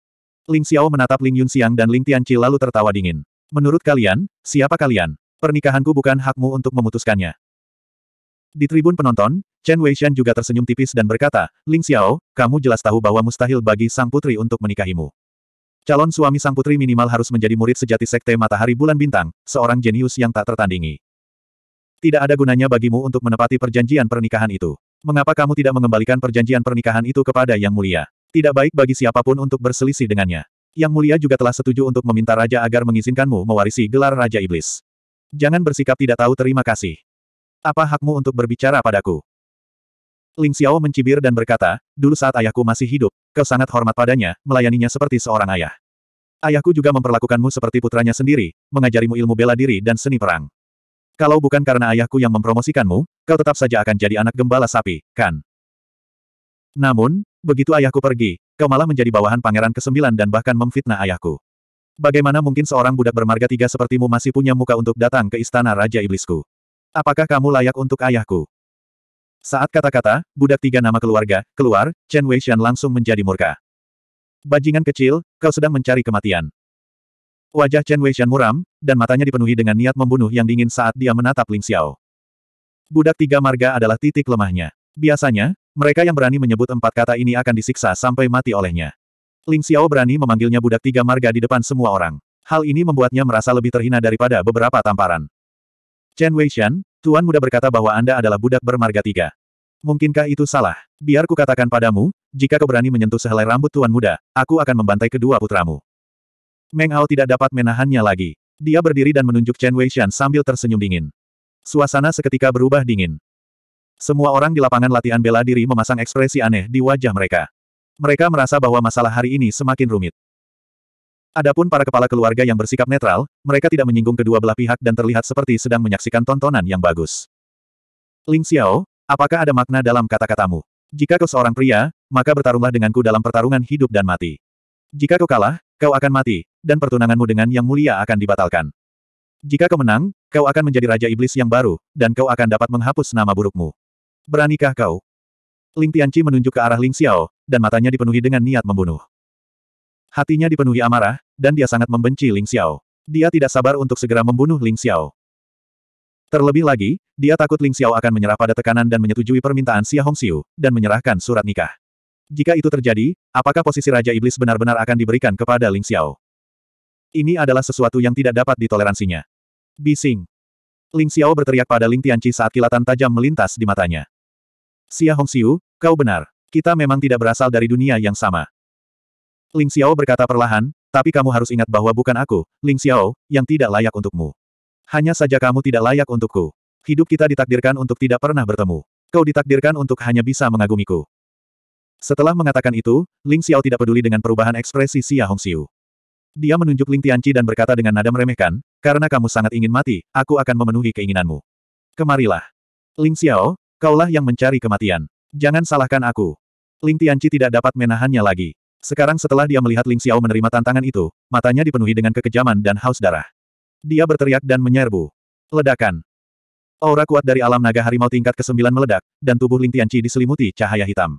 Ling Xiao menatap Ling Yunxiang dan Ling Tianqi lalu tertawa dingin. Menurut kalian, siapa kalian? Pernikahanku bukan hakmu untuk memutuskannya. Di tribun penonton, Chen Weishan juga tersenyum tipis dan berkata, Ling Xiao, kamu jelas tahu bahwa mustahil bagi sang putri untuk menikahimu. Calon suami sang putri minimal harus menjadi murid sejati Sekte Matahari Bulan Bintang, seorang jenius yang tak tertandingi. Tidak ada gunanya bagimu untuk menepati perjanjian pernikahan itu. Mengapa kamu tidak mengembalikan perjanjian pernikahan itu kepada Yang Mulia? Tidak baik bagi siapa pun untuk berselisih dengannya. Yang Mulia juga telah setuju untuk meminta Raja agar mengizinkanmu mewarisi gelar Raja Iblis. Jangan bersikap tidak tahu terima kasih. Apa hakmu untuk berbicara padaku? Ling Xiao mencibir dan berkata, dulu saat ayahku masih hidup, kau sangat hormat padanya, melayaninya seperti seorang ayah. Ayahku juga memperlakukanmu seperti putranya sendiri, mengajarimu ilmu bela diri dan seni perang. Kalau bukan karena ayahku yang mempromosikanmu, kau tetap saja akan jadi anak gembala sapi, kan? Namun, begitu ayahku pergi, kau malah menjadi bawahan pangeran kesembilan dan bahkan memfitnah ayahku. Bagaimana mungkin seorang budak bermarga tiga sepertimu masih punya muka untuk datang ke istana Raja Iblisku? Apakah kamu layak untuk ayahku? Saat kata-kata, budak tiga nama keluarga, keluar, Chen Weishan langsung menjadi murka. Bajingan kecil, kau sedang mencari kematian. Wajah Chen Weishan muram, dan matanya dipenuhi dengan niat membunuh yang dingin saat dia menatap Ling Xiao. Budak tiga marga adalah titik lemahnya. Biasanya, mereka yang berani menyebut empat kata ini akan disiksa sampai mati olehnya. Ling Xiao berani memanggilnya budak tiga marga di depan semua orang. Hal ini membuatnya merasa lebih terhina daripada beberapa tamparan. Chen Weishan, Tuan Muda berkata bahwa Anda adalah budak bermarga tiga. Mungkinkah itu salah? Biar ku katakan padamu, jika kau berani menyentuh sehelai rambut Tuan Muda, aku akan membantai kedua putramu. Meng Hao tidak dapat menahannya lagi. Dia berdiri dan menunjuk Chen Weishan sambil tersenyum dingin. Suasana seketika berubah dingin. Semua orang di lapangan latihan bela diri memasang ekspresi aneh di wajah mereka. Mereka merasa bahwa masalah hari ini semakin rumit. Adapun para kepala keluarga yang bersikap netral, mereka tidak menyinggung kedua belah pihak dan terlihat seperti sedang menyaksikan tontonan yang bagus. Ling Xiao, apakah ada makna dalam kata-katamu? Jika kau seorang pria, maka bertarunglah denganku dalam pertarungan hidup dan mati. Jika kau kalah, kau akan mati, dan pertunanganmu dengan Yang Mulia akan dibatalkan. Jika kau menang, kau akan menjadi Raja Iblis yang baru, dan kau akan dapat menghapus nama burukmu. Beranikah kau? Ling Tianqi menunjuk ke arah Ling Xiao, dan matanya dipenuhi dengan niat membunuh. Hatinya dipenuhi amarah, dan dia sangat membenci Ling Xiao. Dia tidak sabar untuk segera membunuh Ling Xiao. Terlebih lagi, dia takut Ling Xiao akan menyerah pada tekanan dan menyetujui permintaan Xia Hongxiu, dan menyerahkan surat nikah. Jika itu terjadi, apakah posisi Raja Iblis benar-benar akan diberikan kepada Ling Xiao? Ini adalah sesuatu yang tidak dapat ditoleransinya. Bising. Ling Xiao berteriak pada Ling Tianqi saat kilatan tajam melintas di matanya. Xia Hongxiu, kau benar. Kita memang tidak berasal dari dunia yang sama. Ling Xiao berkata perlahan, tapi kamu harus ingat bahwa bukan aku, Ling Xiao, yang tidak layak untukmu. Hanya saja kamu tidak layak untukku. Hidup kita ditakdirkan untuk tidak pernah bertemu. Kau ditakdirkan untuk hanya bisa mengagumiku. Setelah mengatakan itu, Ling Xiao tidak peduli dengan perubahan ekspresi Xia Hongxiu. Dia menunjuk Ling Tianqi dan berkata dengan nada meremehkan, karena kamu sangat ingin mati, aku akan memenuhi keinginanmu. Kemarilah. Ling Xiao, kaulah yang mencari kematian. Jangan salahkan aku. Ling Tianqi tidak dapat menahannya lagi. Sekarang setelah dia melihat Ling Xiao menerima tantangan itu, matanya dipenuhi dengan kekejaman dan haus darah. Dia berteriak dan menyerbu. Ledakan. Aura kuat dari alam naga harimau tingkat ke-9 meledak, dan tubuh Ling Tianqi diselimuti cahaya hitam.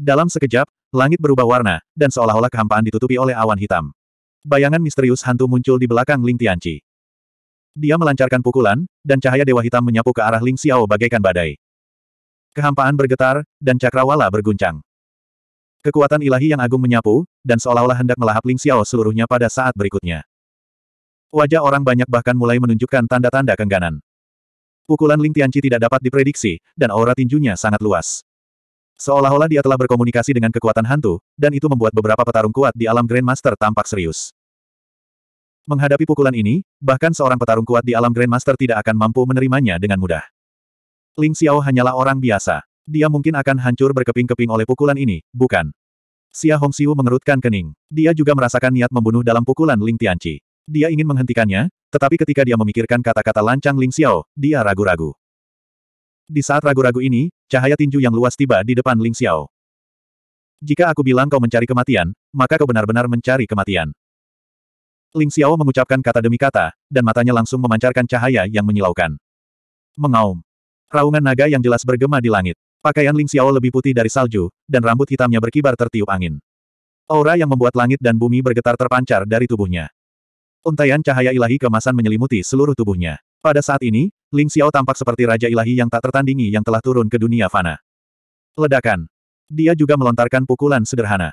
Dalam sekejap, langit berubah warna, dan seolah-olah kehampaan ditutupi oleh awan hitam. Bayangan misterius hantu muncul di belakang Ling Tianqi. Dia melancarkan pukulan, dan cahaya dewa hitam menyapu ke arah Ling Xiao bagaikan badai. Kehampaan bergetar, dan cakrawala berguncang. Kekuatan ilahi yang agung menyapu, dan seolah-olah hendak melahap Ling Xiao seluruhnya pada saat berikutnya. Wajah orang banyak bahkan mulai menunjukkan tanda-tanda kengganan. Pukulan Ling Tianqi tidak dapat diprediksi, dan aura tinjunya sangat luas. Seolah-olah dia telah berkomunikasi dengan kekuatan hantu, dan itu membuat beberapa petarung kuat di alam Grandmaster tampak serius. Menghadapi pukulan ini, bahkan seorang petarung kuat di alam Grandmaster tidak akan mampu menerimanya dengan mudah. Ling Xiao hanyalah orang biasa. Dia mungkin akan hancur berkeping-keping oleh pukulan ini, bukan? Xia Hongxiu mengerutkan kening. Dia juga merasakan niat membunuh dalam pukulan Ling Tianqi. Dia ingin menghentikannya, tetapi ketika dia memikirkan kata-kata lancang Ling Xiao, dia ragu-ragu. Di saat ragu-ragu ini, cahaya tinju yang luas tiba di depan Ling Xiao. Jika aku bilang kau mencari kematian, maka kau benar-benar mencari kematian. Ling Xiao mengucapkan kata demi kata, dan matanya langsung memancarkan cahaya yang menyilaukan. Mengaum. Raungan naga yang jelas bergema di langit. Pakaian Ling Xiao lebih putih dari salju, dan rambut hitamnya berkibar tertiup angin. Aura yang membuat langit dan bumi bergetar terpancar dari tubuhnya. Untaian cahaya ilahi kemasan menyelimuti seluruh tubuhnya. Pada saat ini, Ling Xiao tampak seperti raja ilahi yang tak tertandingi yang telah turun ke dunia fana. Ledakan. Dia juga melontarkan pukulan sederhana.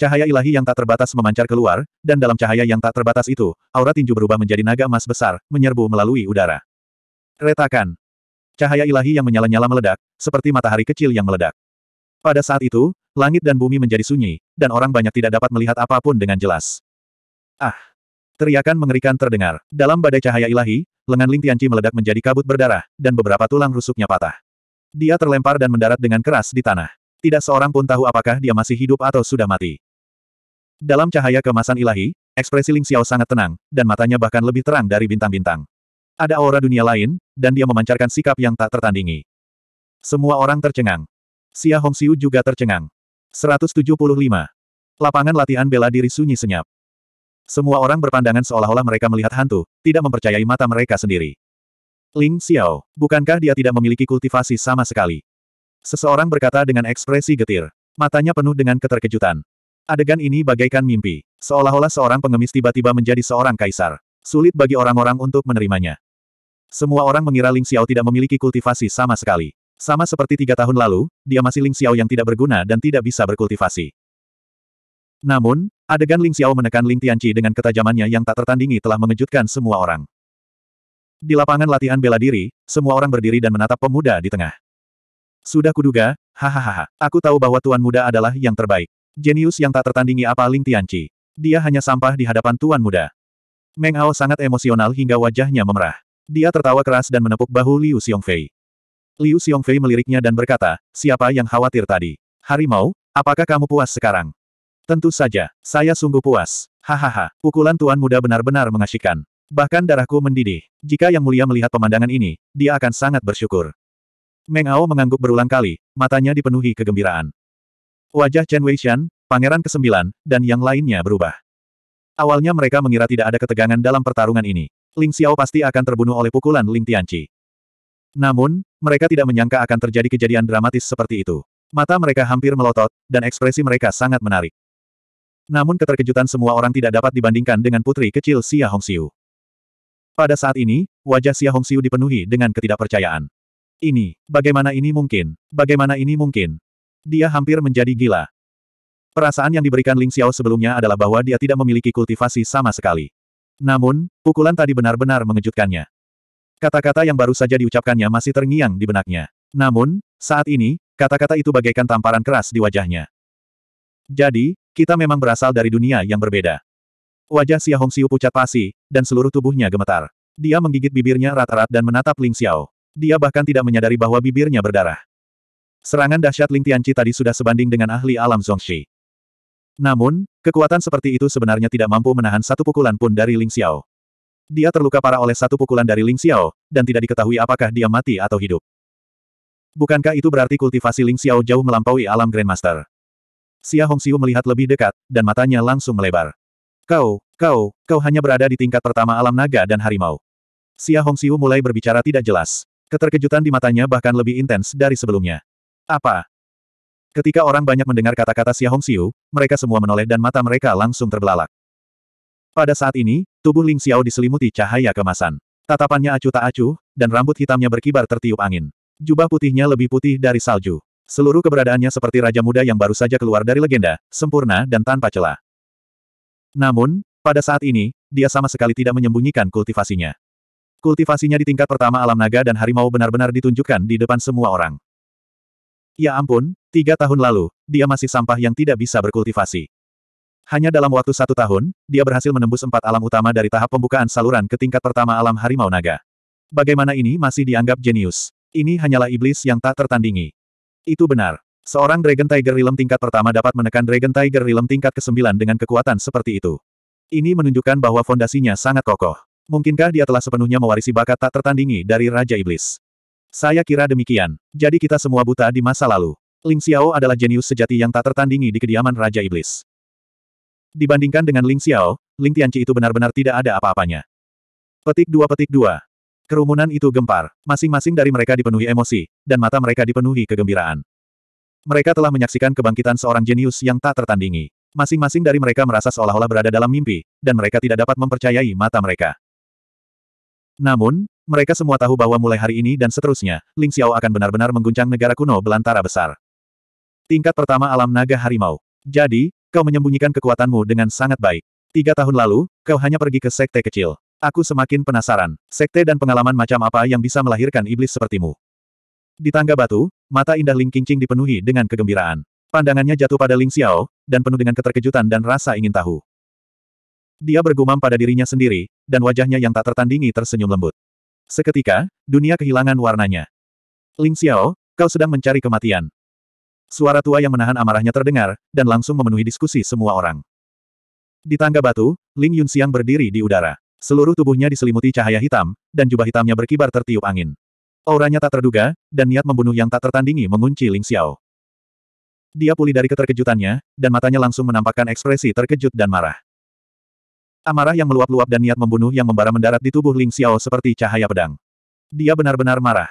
Cahaya ilahi yang tak terbatas memancar keluar, dan dalam cahaya yang tak terbatas itu, aura tinju berubah menjadi naga emas besar, menyerbu melalui udara. Retakan. Cahaya ilahi yang menyala-nyala meledak, seperti matahari kecil yang meledak. Pada saat itu, langit dan bumi menjadi sunyi, dan orang banyak tidak dapat melihat apa pun dengan jelas. Ah! Teriakan mengerikan terdengar. Dalam badai cahaya ilahi, lengan Ling Tianqi meledak menjadi kabut berdarah, dan beberapa tulang rusuknya patah. Dia terlempar dan mendarat dengan keras di tanah. Tidak seorang pun tahu apakah dia masih hidup atau sudah mati. Dalam cahaya kemasan ilahi, ekspresi Ling Xiao sangat tenang, dan matanya bahkan lebih terang dari bintang-bintang. Ada aura dunia lain, dan dia memancarkan sikap yang tak tertandingi. Semua orang tercengang. Xia Hongxiu juga tercengang. 175. Lapangan latihan bela diri sunyi senyap. Semua orang berpandangan seolah-olah mereka melihat hantu, tidak mempercayai mata mereka sendiri. Ling Xiao, bukankah dia tidak memiliki kultivasi sama sekali? Seseorang berkata dengan ekspresi getir. Matanya penuh dengan keterkejutan. Adegan ini bagaikan mimpi. Seolah-olah seorang pengemis tiba-tiba menjadi seorang kaisar. Sulit bagi orang-orang untuk menerimanya. Semua orang mengira Ling Xiao tidak memiliki kultivasi sama sekali. Sama seperti tiga tahun lalu, dia masih Ling Xiao yang tidak berguna dan tidak bisa berkultivasi. Namun, adegan Ling Xiao menekan Ling Tianqi dengan ketajamannya yang tak tertandingi telah mengejutkan semua orang. Di lapangan latihan bela diri, semua orang berdiri dan menatap pemuda di tengah. Sudah kuduga, hahaha, aku tahu bahwa Tuan Muda adalah yang terbaik. Jenius yang tak tertandingi apa Ling Tianqi. Dia hanya sampah di hadapan Tuan Muda. Meng Ao sangat emosional hingga wajahnya memerah. Dia tertawa keras dan menepuk bahu Liu Xiongfei. Liu Xiongfei meliriknya dan berkata, siapa yang khawatir tadi? Harimau, apakah kamu puas sekarang? Tentu saja, saya sungguh puas. Hahaha, pukulan Tuan Muda benar-benar mengasyikkan. Bahkan darahku mendidih. Jika Yang Mulia melihat pemandangan ini, dia akan sangat bersyukur. Meng Ao mengangguk berulang kali, matanya dipenuhi kegembiraan. Wajah Chen Weishan, Pangeran ke-9, dan yang lainnya berubah. Awalnya mereka mengira tidak ada ketegangan dalam pertarungan ini. Ling Xiao pasti akan terbunuh oleh pukulan Ling Tianqi. Namun, mereka tidak menyangka akan terjadi kejadian dramatis seperti itu. Mata mereka hampir melotot, dan ekspresi mereka sangat menarik. Namun keterkejutan semua orang tidak dapat dibandingkan dengan putri kecil Xia Hongxiu. Pada saat ini, wajah Xia Hongxiu dipenuhi dengan ketidakpercayaan. Ini, bagaimana ini mungkin? Bagaimana ini mungkin? Dia hampir menjadi gila. Perasaan yang diberikan Ling Xiao sebelumnya adalah bahwa dia tidak memiliki kultivasi sama sekali. Namun, pukulan tadi benar-benar mengejutkannya. Kata-kata yang baru saja diucapkannya masih terngiang di benaknya. Namun, saat ini, kata-kata itu bagaikan tamparan keras di wajahnya. Jadi, kita memang berasal dari dunia yang berbeda. Wajah Xia Hongxiu pucat pasi, dan seluruh tubuhnya gemetar. Dia menggigit bibirnya rat-rat dan menatap Ling Xiao. Dia bahkan tidak menyadari bahwa bibirnya berdarah. Serangan dahsyat Ling Tianqi tadi sudah sebanding dengan ahli alam Zongxi. Namun, kekuatan seperti itu sebenarnya tidak mampu menahan satu pukulan pun dari Ling Xiao. Dia terluka parah oleh satu pukulan dari Ling Xiao, dan tidak diketahui apakah dia mati atau hidup. Bukankah itu berarti kultivasi Ling Xiao jauh melampaui alam Grandmaster? Xia Hongxiu melihat lebih dekat, dan matanya langsung melebar. Kau, kau, kau hanya berada di tingkat pertama alam naga dan harimau. Xia Hongxiu mulai berbicara tidak jelas. Keterkejutan di matanya bahkan lebih intens dari sebelumnya. Apa? Ketika orang banyak mendengar kata-kata Xia Hongxiu, mereka semua menoleh dan mata mereka langsung terbelalak. Pada saat ini, tubuh Ling Xiao diselimuti cahaya kemasan. Tatapannya acuh tak acuh, dan rambut hitamnya berkibar tertiup angin. Jubah putihnya lebih putih dari salju. Seluruh keberadaannya seperti raja muda yang baru saja keluar dari legenda, sempurna dan tanpa celah. Namun, pada saat ini, dia sama sekali tidak menyembunyikan kultivasinya. Kultivasinya di tingkat pertama alam naga dan harimau benar-benar ditunjukkan di depan semua orang. Ya ampun, tiga tahun lalu, dia masih sampah yang tidak bisa berkultivasi. Hanya dalam waktu satu tahun, dia berhasil menembus empat alam utama dari tahap pembukaan saluran ke tingkat pertama alam harimau naga. Bagaimana ini masih dianggap jenius? Ini hanyalah iblis yang tak tertandingi. Itu benar. Seorang Dragon Tiger Realm tingkat pertama dapat menekan Dragon Tiger Realm tingkat ke-9 dengan kekuatan seperti itu. Ini menunjukkan bahwa fondasinya sangat kokoh. Mungkinkah dia telah sepenuhnya mewarisi bakat tak tertandingi dari Raja Iblis? Saya kira demikian. Jadi kita semua buta di masa lalu. Ling Xiao adalah jenius sejati yang tak tertandingi di kediaman Raja Iblis. Dibandingkan dengan Ling Xiao, Ling Tianqi itu benar-benar tidak ada apa-apanya. Petik dua petik dua. Kerumunan itu gempar. Masing-masing dari mereka dipenuhi emosi, dan mata mereka dipenuhi kegembiraan. Mereka telah menyaksikan kebangkitan seorang jenius yang tak tertandingi. Masing-masing dari mereka merasa seolah-olah berada dalam mimpi, dan mereka tidak dapat mempercayai mata mereka. Namun, mereka semua tahu bahwa mulai hari ini dan seterusnya, Ling Xiao akan benar-benar mengguncang negara kuno belantara besar. Tingkat pertama alam naga harimau. Jadi, kau menyembunyikan kekuatanmu dengan sangat baik. Tiga tahun lalu, kau hanya pergi ke sekte kecil. Aku semakin penasaran, sekte dan pengalaman macam apa yang bisa melahirkan iblis sepertimu. Di tangga batu, mata indah Ling Qingqing dipenuhi dengan kegembiraan. Pandangannya jatuh pada Ling Xiao, dan penuh dengan keterkejutan dan rasa ingin tahu. Dia bergumam pada dirinya sendiri, dan wajahnya yang tak tertandingi tersenyum lembut. Seketika, dunia kehilangan warnanya. Ling Xiao, kau sedang mencari kematian. Suara tua yang menahan amarahnya terdengar, dan langsung memenuhi diskusi semua orang. Di tangga batu, Ling Yunxiang berdiri di udara. Seluruh tubuhnya diselimuti cahaya hitam, dan jubah hitamnya berkibar tertiup angin. Auranya tak terduga, dan niat membunuh yang tak tertandingi mengunci Ling Xiao. Dia pulih dari keterkejutannya, dan matanya langsung menampakkan ekspresi terkejut dan marah. Amarah yang meluap-luap dan niat membunuh yang membara mendarat di tubuh Ling Xiao seperti cahaya pedang. Dia benar-benar marah.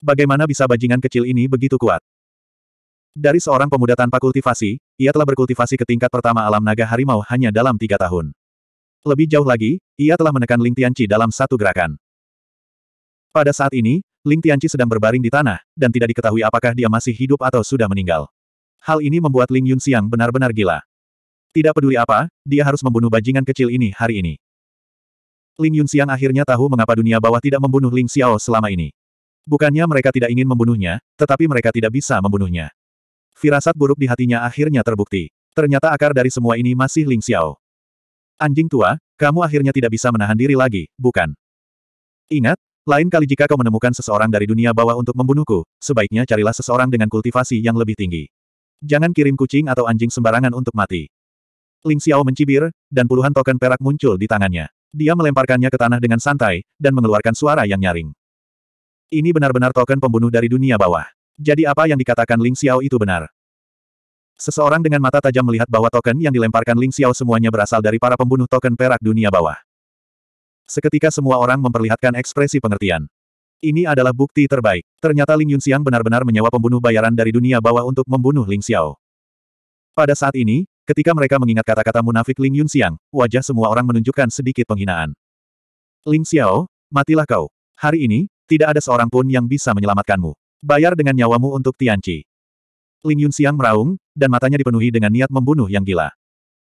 Bagaimana bisa bajingan kecil ini begitu kuat? Dari seorang pemuda tanpa kultivasi, ia telah berkultivasi ke tingkat pertama alam naga harimau hanya dalam tiga tahun. Lebih jauh lagi, ia telah menekan Ling Tianqi dalam satu gerakan. Pada saat ini, Ling Tianqi sedang berbaring di tanah, dan tidak diketahui apakah dia masih hidup atau sudah meninggal. Hal ini membuat Ling Yunxiang benar-benar gila. Tidak peduli apa, dia harus membunuh bajingan kecil ini hari ini. Ling Yunxiang akhirnya tahu mengapa dunia bawah tidak membunuh Ling Xiao selama ini. Bukannya mereka tidak ingin membunuhnya, tetapi mereka tidak bisa membunuhnya. Firasat buruk di hatinya akhirnya terbukti. Ternyata akar dari semua ini masih Ling Xiao. Anjing tua, kamu akhirnya tidak bisa menahan diri lagi, bukan? Ingat, lain kali jika kau menemukan seseorang dari dunia bawah untuk membunuhku, sebaiknya carilah seseorang dengan kultivasi yang lebih tinggi. Jangan kirim kucing atau anjing sembarangan untuk mati. Ling Xiao mencibir, dan puluhan token perak muncul di tangannya. Dia melemparkannya ke tanah dengan santai, dan mengeluarkan suara yang nyaring. Ini benar-benar token pembunuh dari dunia bawah. Jadi apa yang dikatakan Ling Xiao itu benar. Seseorang dengan mata tajam melihat bahwa token yang dilemparkan Ling Xiao semuanya berasal dari para pembunuh token perak dunia bawah. Seketika semua orang memperlihatkan ekspresi pengertian. Ini adalah bukti terbaik. Ternyata Ling Yunxiang benar-benar menyewa pembunuh bayaran dari dunia bawah untuk membunuh Ling Xiao. Pada saat ini, Ketika mereka mengingat kata-kata munafik Ling Yunxiang, wajah semua orang menunjukkan sedikit penghinaan. Ling Xiao, matilah kau. Hari ini, tidak ada seorang pun yang bisa menyelamatkanmu. Bayar dengan nyawamu untuk Tianqi. Ling Yunxiang meraung, dan matanya dipenuhi dengan niat membunuh yang gila.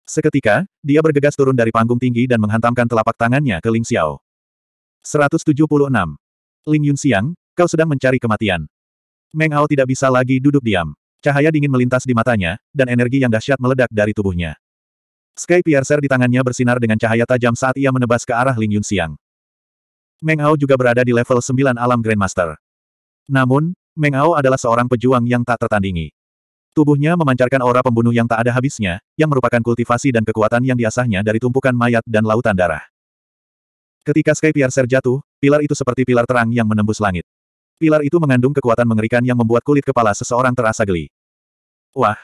Seketika, dia bergegas turun dari panggung tinggi dan menghantamkan telapak tangannya ke Ling Xiao. 176. Ling Yunxiang, kau sedang mencari kematian. Meng Hao tidak bisa lagi duduk diam. Cahaya dingin melintas di matanya, dan energi yang dahsyat meledak dari tubuhnya. Sky Piercer di tangannya bersinar dengan cahaya tajam saat ia menebas ke arah Ling Yunxiang. Meng Hao juga berada di level 9 alam Grandmaster. Namun, Meng Hao adalah seorang pejuang yang tak tertandingi. Tubuhnya memancarkan aura pembunuh yang tak ada habisnya, yang merupakan kultivasi dan kekuatan yang diasahnya dari tumpukan mayat dan lautan darah. Ketika Sky Piercer jatuh, pilar itu seperti pilar terang yang menembus langit. Pilar itu mengandung kekuatan mengerikan yang membuat kulit kepala seseorang terasa geli. Wah!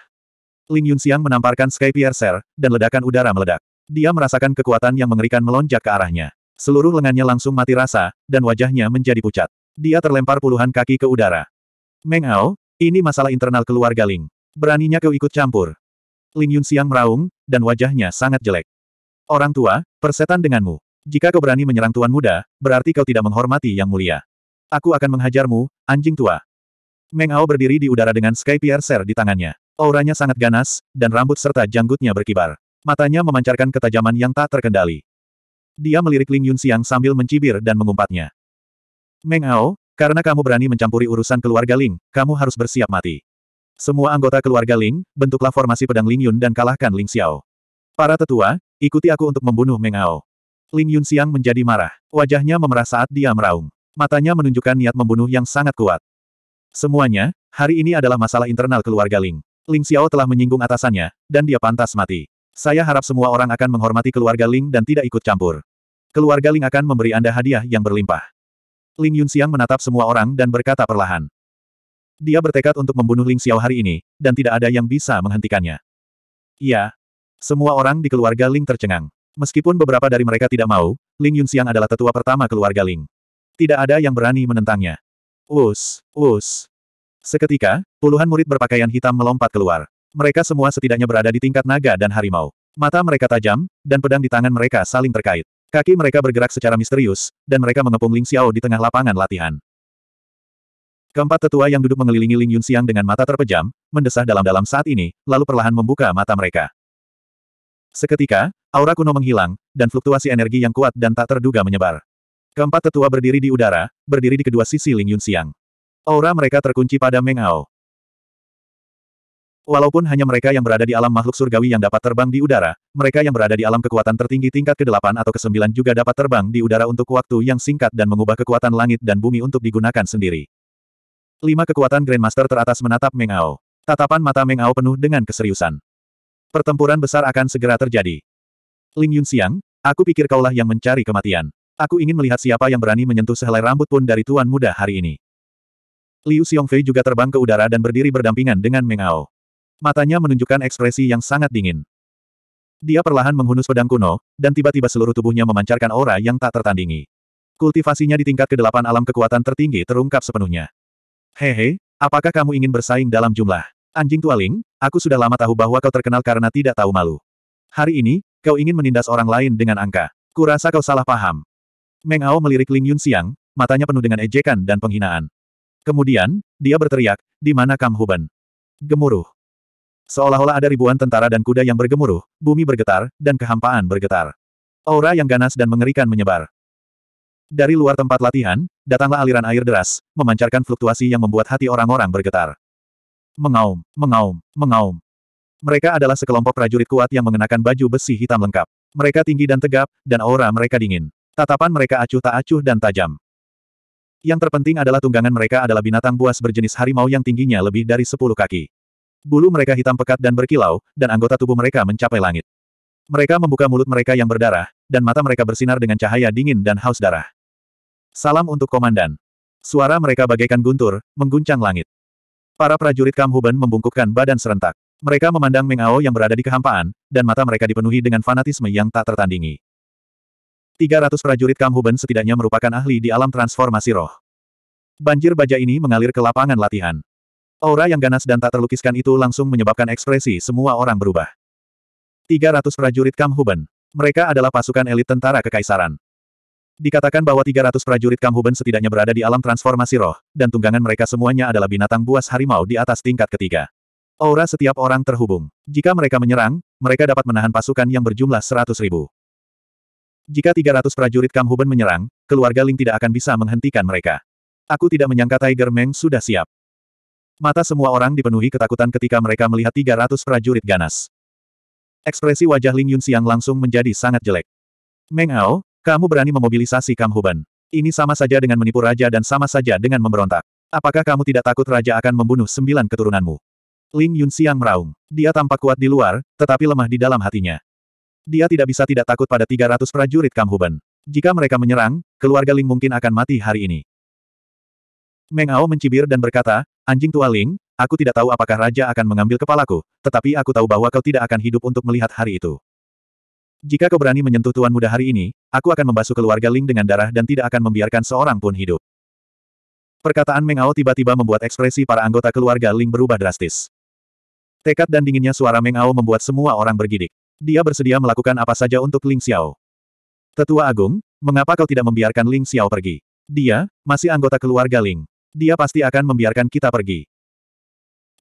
Ling Yunxiang menamparkan Sky Piercer, dan ledakan udara meledak. Dia merasakan kekuatan yang mengerikan melonjak ke arahnya. Seluruh lengannya langsung mati rasa, dan wajahnya menjadi pucat. Dia terlempar puluhan kaki ke udara. Meng Ao, ini masalah internal keluarga Ling. Beraninya kau ikut campur. Ling Yunxiang meraung, dan wajahnya sangat jelek. Orang tua, persetan denganmu. Jika kau berani menyerang tuan muda, berarti kau tidak menghormati yang mulia. Aku akan menghajarmu, anjing tua. Meng Ao berdiri di udara dengan Sky Piercer di tangannya. Auranya sangat ganas, dan rambut serta janggutnya berkibar. Matanya memancarkan ketajaman yang tak terkendali. Dia melirik Ling Yunxiang sambil mencibir dan mengumpatnya. Meng Ao, karena kamu berani mencampuri urusan keluarga Ling, kamu harus bersiap mati. Semua anggota keluarga Ling, bentuklah formasi pedang Ling Yun dan kalahkan Ling Xiao. Para tetua, ikuti aku untuk membunuh Meng Ao. Ling Yun Xiang menjadi marah. Wajahnya memerah saat dia meraung. Matanya menunjukkan niat membunuh yang sangat kuat. Semuanya, hari ini adalah masalah internal keluarga Ling. Ling Xiao telah menyinggung atasannya, dan dia pantas mati. Saya harap semua orang akan menghormati keluarga Ling dan tidak ikut campur. Keluarga Ling akan memberi Anda hadiah yang berlimpah. Ling Yun Xiang menatap semua orang dan berkata perlahan. Dia bertekad untuk membunuh Ling Xiao hari ini, dan tidak ada yang bisa menghentikannya. Iya. Semua orang di keluarga Ling tercengang. Meskipun beberapa dari mereka tidak mau, Ling Yunxiang adalah tetua pertama keluarga Ling. Tidak ada yang berani menentangnya. Us, us. Seketika, puluhan murid berpakaian hitam melompat keluar. Mereka semua setidaknya berada di tingkat naga dan harimau. Mata mereka tajam, dan pedang di tangan mereka saling terkait. Kaki mereka bergerak secara misterius, dan mereka mengepung Ling Xiao di tengah lapangan latihan. Keempat tetua yang duduk mengelilingi Ling Yunxiang dengan mata terpejam, mendesah dalam-dalam saat ini, lalu perlahan membuka mata mereka. Seketika, aura kuno menghilang, dan fluktuasi energi yang kuat dan tak terduga menyebar. Keempat tetua berdiri di udara, berdiri di kedua sisi Ling Yunxiang. Aura mereka terkunci pada Meng Ao. Walaupun hanya mereka yang berada di alam makhluk surgawi yang dapat terbang di udara, mereka yang berada di alam kekuatan tertinggi tingkat ke-8 atau ke-9 juga dapat terbang di udara untuk waktu yang singkat dan mengubah kekuatan langit dan bumi untuk digunakan sendiri. Lima kekuatan Grandmaster teratas menatap Meng Ao. Tatapan mata Meng Ao penuh dengan keseriusan. Pertempuran besar akan segera terjadi. Ling Yunxiang, aku pikir kaulah yang mencari kematian. Aku ingin melihat siapa yang berani menyentuh sehelai rambut pun dari tuan muda hari ini. Liu Xiongfei juga terbang ke udara dan berdiri berdampingan dengan Meng Ao. Matanya menunjukkan ekspresi yang sangat dingin. Dia perlahan menghunus pedang kuno, dan tiba-tiba seluruh tubuhnya memancarkan aura yang tak tertandingi. Kultivasinya di tingkat ke-8 alam kekuatan tertinggi terungkap sepenuhnya. Hehe, apakah kamu ingin bersaing dalam jumlah? Anjing tualing, aku sudah lama tahu bahwa kau terkenal karena tidak tahu malu. Hari ini, kau ingin menindas orang lain dengan angka. Kurasa kau salah paham. Meng Ao melirik Ling Yun Xiang, matanya penuh dengan ejekan dan penghinaan. Kemudian, dia berteriak, di mana Kam Huben? Gemuruh. Seolah-olah ada ribuan tentara dan kuda yang bergemuruh, bumi bergetar, dan kehampaan bergetar. Aura yang ganas dan mengerikan menyebar. Dari luar tempat latihan, datanglah aliran air deras, memancarkan fluktuasi yang membuat hati orang-orang bergetar. Mengaum, mengaum, mengaum. Mereka adalah sekelompok prajurit kuat yang mengenakan baju besi hitam lengkap. Mereka tinggi dan tegap, dan aura mereka dingin. Tatapan mereka acuh tak acuh dan tajam. Yang terpenting adalah tunggangan mereka adalah binatang buas berjenis harimau yang tingginya lebih dari sepuluh kaki. Bulu mereka hitam pekat dan berkilau, dan anggota tubuh mereka mencapai langit. Mereka membuka mulut mereka yang berdarah, dan mata mereka bersinar dengan cahaya dingin dan haus darah. Salam untuk komandan. Suara mereka bagaikan guntur, mengguncang langit. Para prajurit Kam Huben membungkukkan badan serentak. Mereka memandang Meng Ao yang berada di kehampaan, dan mata mereka dipenuhi dengan fanatisme yang tak tertandingi. 300 prajurit Kam Huben setidaknya merupakan ahli di alam transformasi roh. Banjir baja ini mengalir ke lapangan latihan. Aura yang ganas dan tak terlukiskan itu langsung menyebabkan ekspresi semua orang berubah. 300 prajurit Kam Huben. Mereka adalah pasukan elit tentara kekaisaran. Dikatakan bahwa 300 prajurit Kamhuben setidaknya berada di alam transformasi roh, dan tunggangan mereka semuanya adalah binatang buas harimau di atas tingkat ketiga. Aura setiap orang terhubung. Jika mereka menyerang, mereka dapat menahan pasukan yang berjumlah 100 ribu. Jika 300 prajurit Kamhuben menyerang, keluarga Ling tidak akan bisa menghentikan mereka. Aku tidak menyangka Tiger Meng sudah siap. Mata semua orang dipenuhi ketakutan ketika mereka melihat 300 prajurit ganas. Ekspresi wajah Ling Yunxiang langsung menjadi sangat jelek. Meng Ao, kamu berani memobilisasi Kam Huban. Ini sama saja dengan menipu raja dan sama saja dengan memberontak. Apakah kamu tidak takut raja akan membunuh sembilan keturunanmu? Ling Yunxiang meraung. Dia tampak kuat di luar, tetapi lemah di dalam hatinya. Dia tidak bisa tidak takut pada 300 prajurit Kamhuben. Jika mereka menyerang, keluarga Ling mungkin akan mati hari ini. Meng Ao mencibir dan berkata, anjing tua Ling, aku tidak tahu apakah raja akan mengambil kepalaku, tetapi aku tahu bahwa kau tidak akan hidup untuk melihat hari itu. Jika kau berani menyentuh tuan muda hari ini, aku akan membasuh keluarga Ling dengan darah dan tidak akan membiarkan seorang pun hidup. Perkataan Meng Ao tiba-tiba membuat ekspresi para anggota keluarga Ling berubah drastis. Tekad dan dinginnya suara Meng Ao membuat semua orang bergidik. Dia bersedia melakukan apa saja untuk Ling Xiao. Tetua Agung, mengapa kau tidak membiarkan Ling Xiao pergi? Dia, masih anggota keluarga Ling. Dia pasti akan membiarkan kita pergi.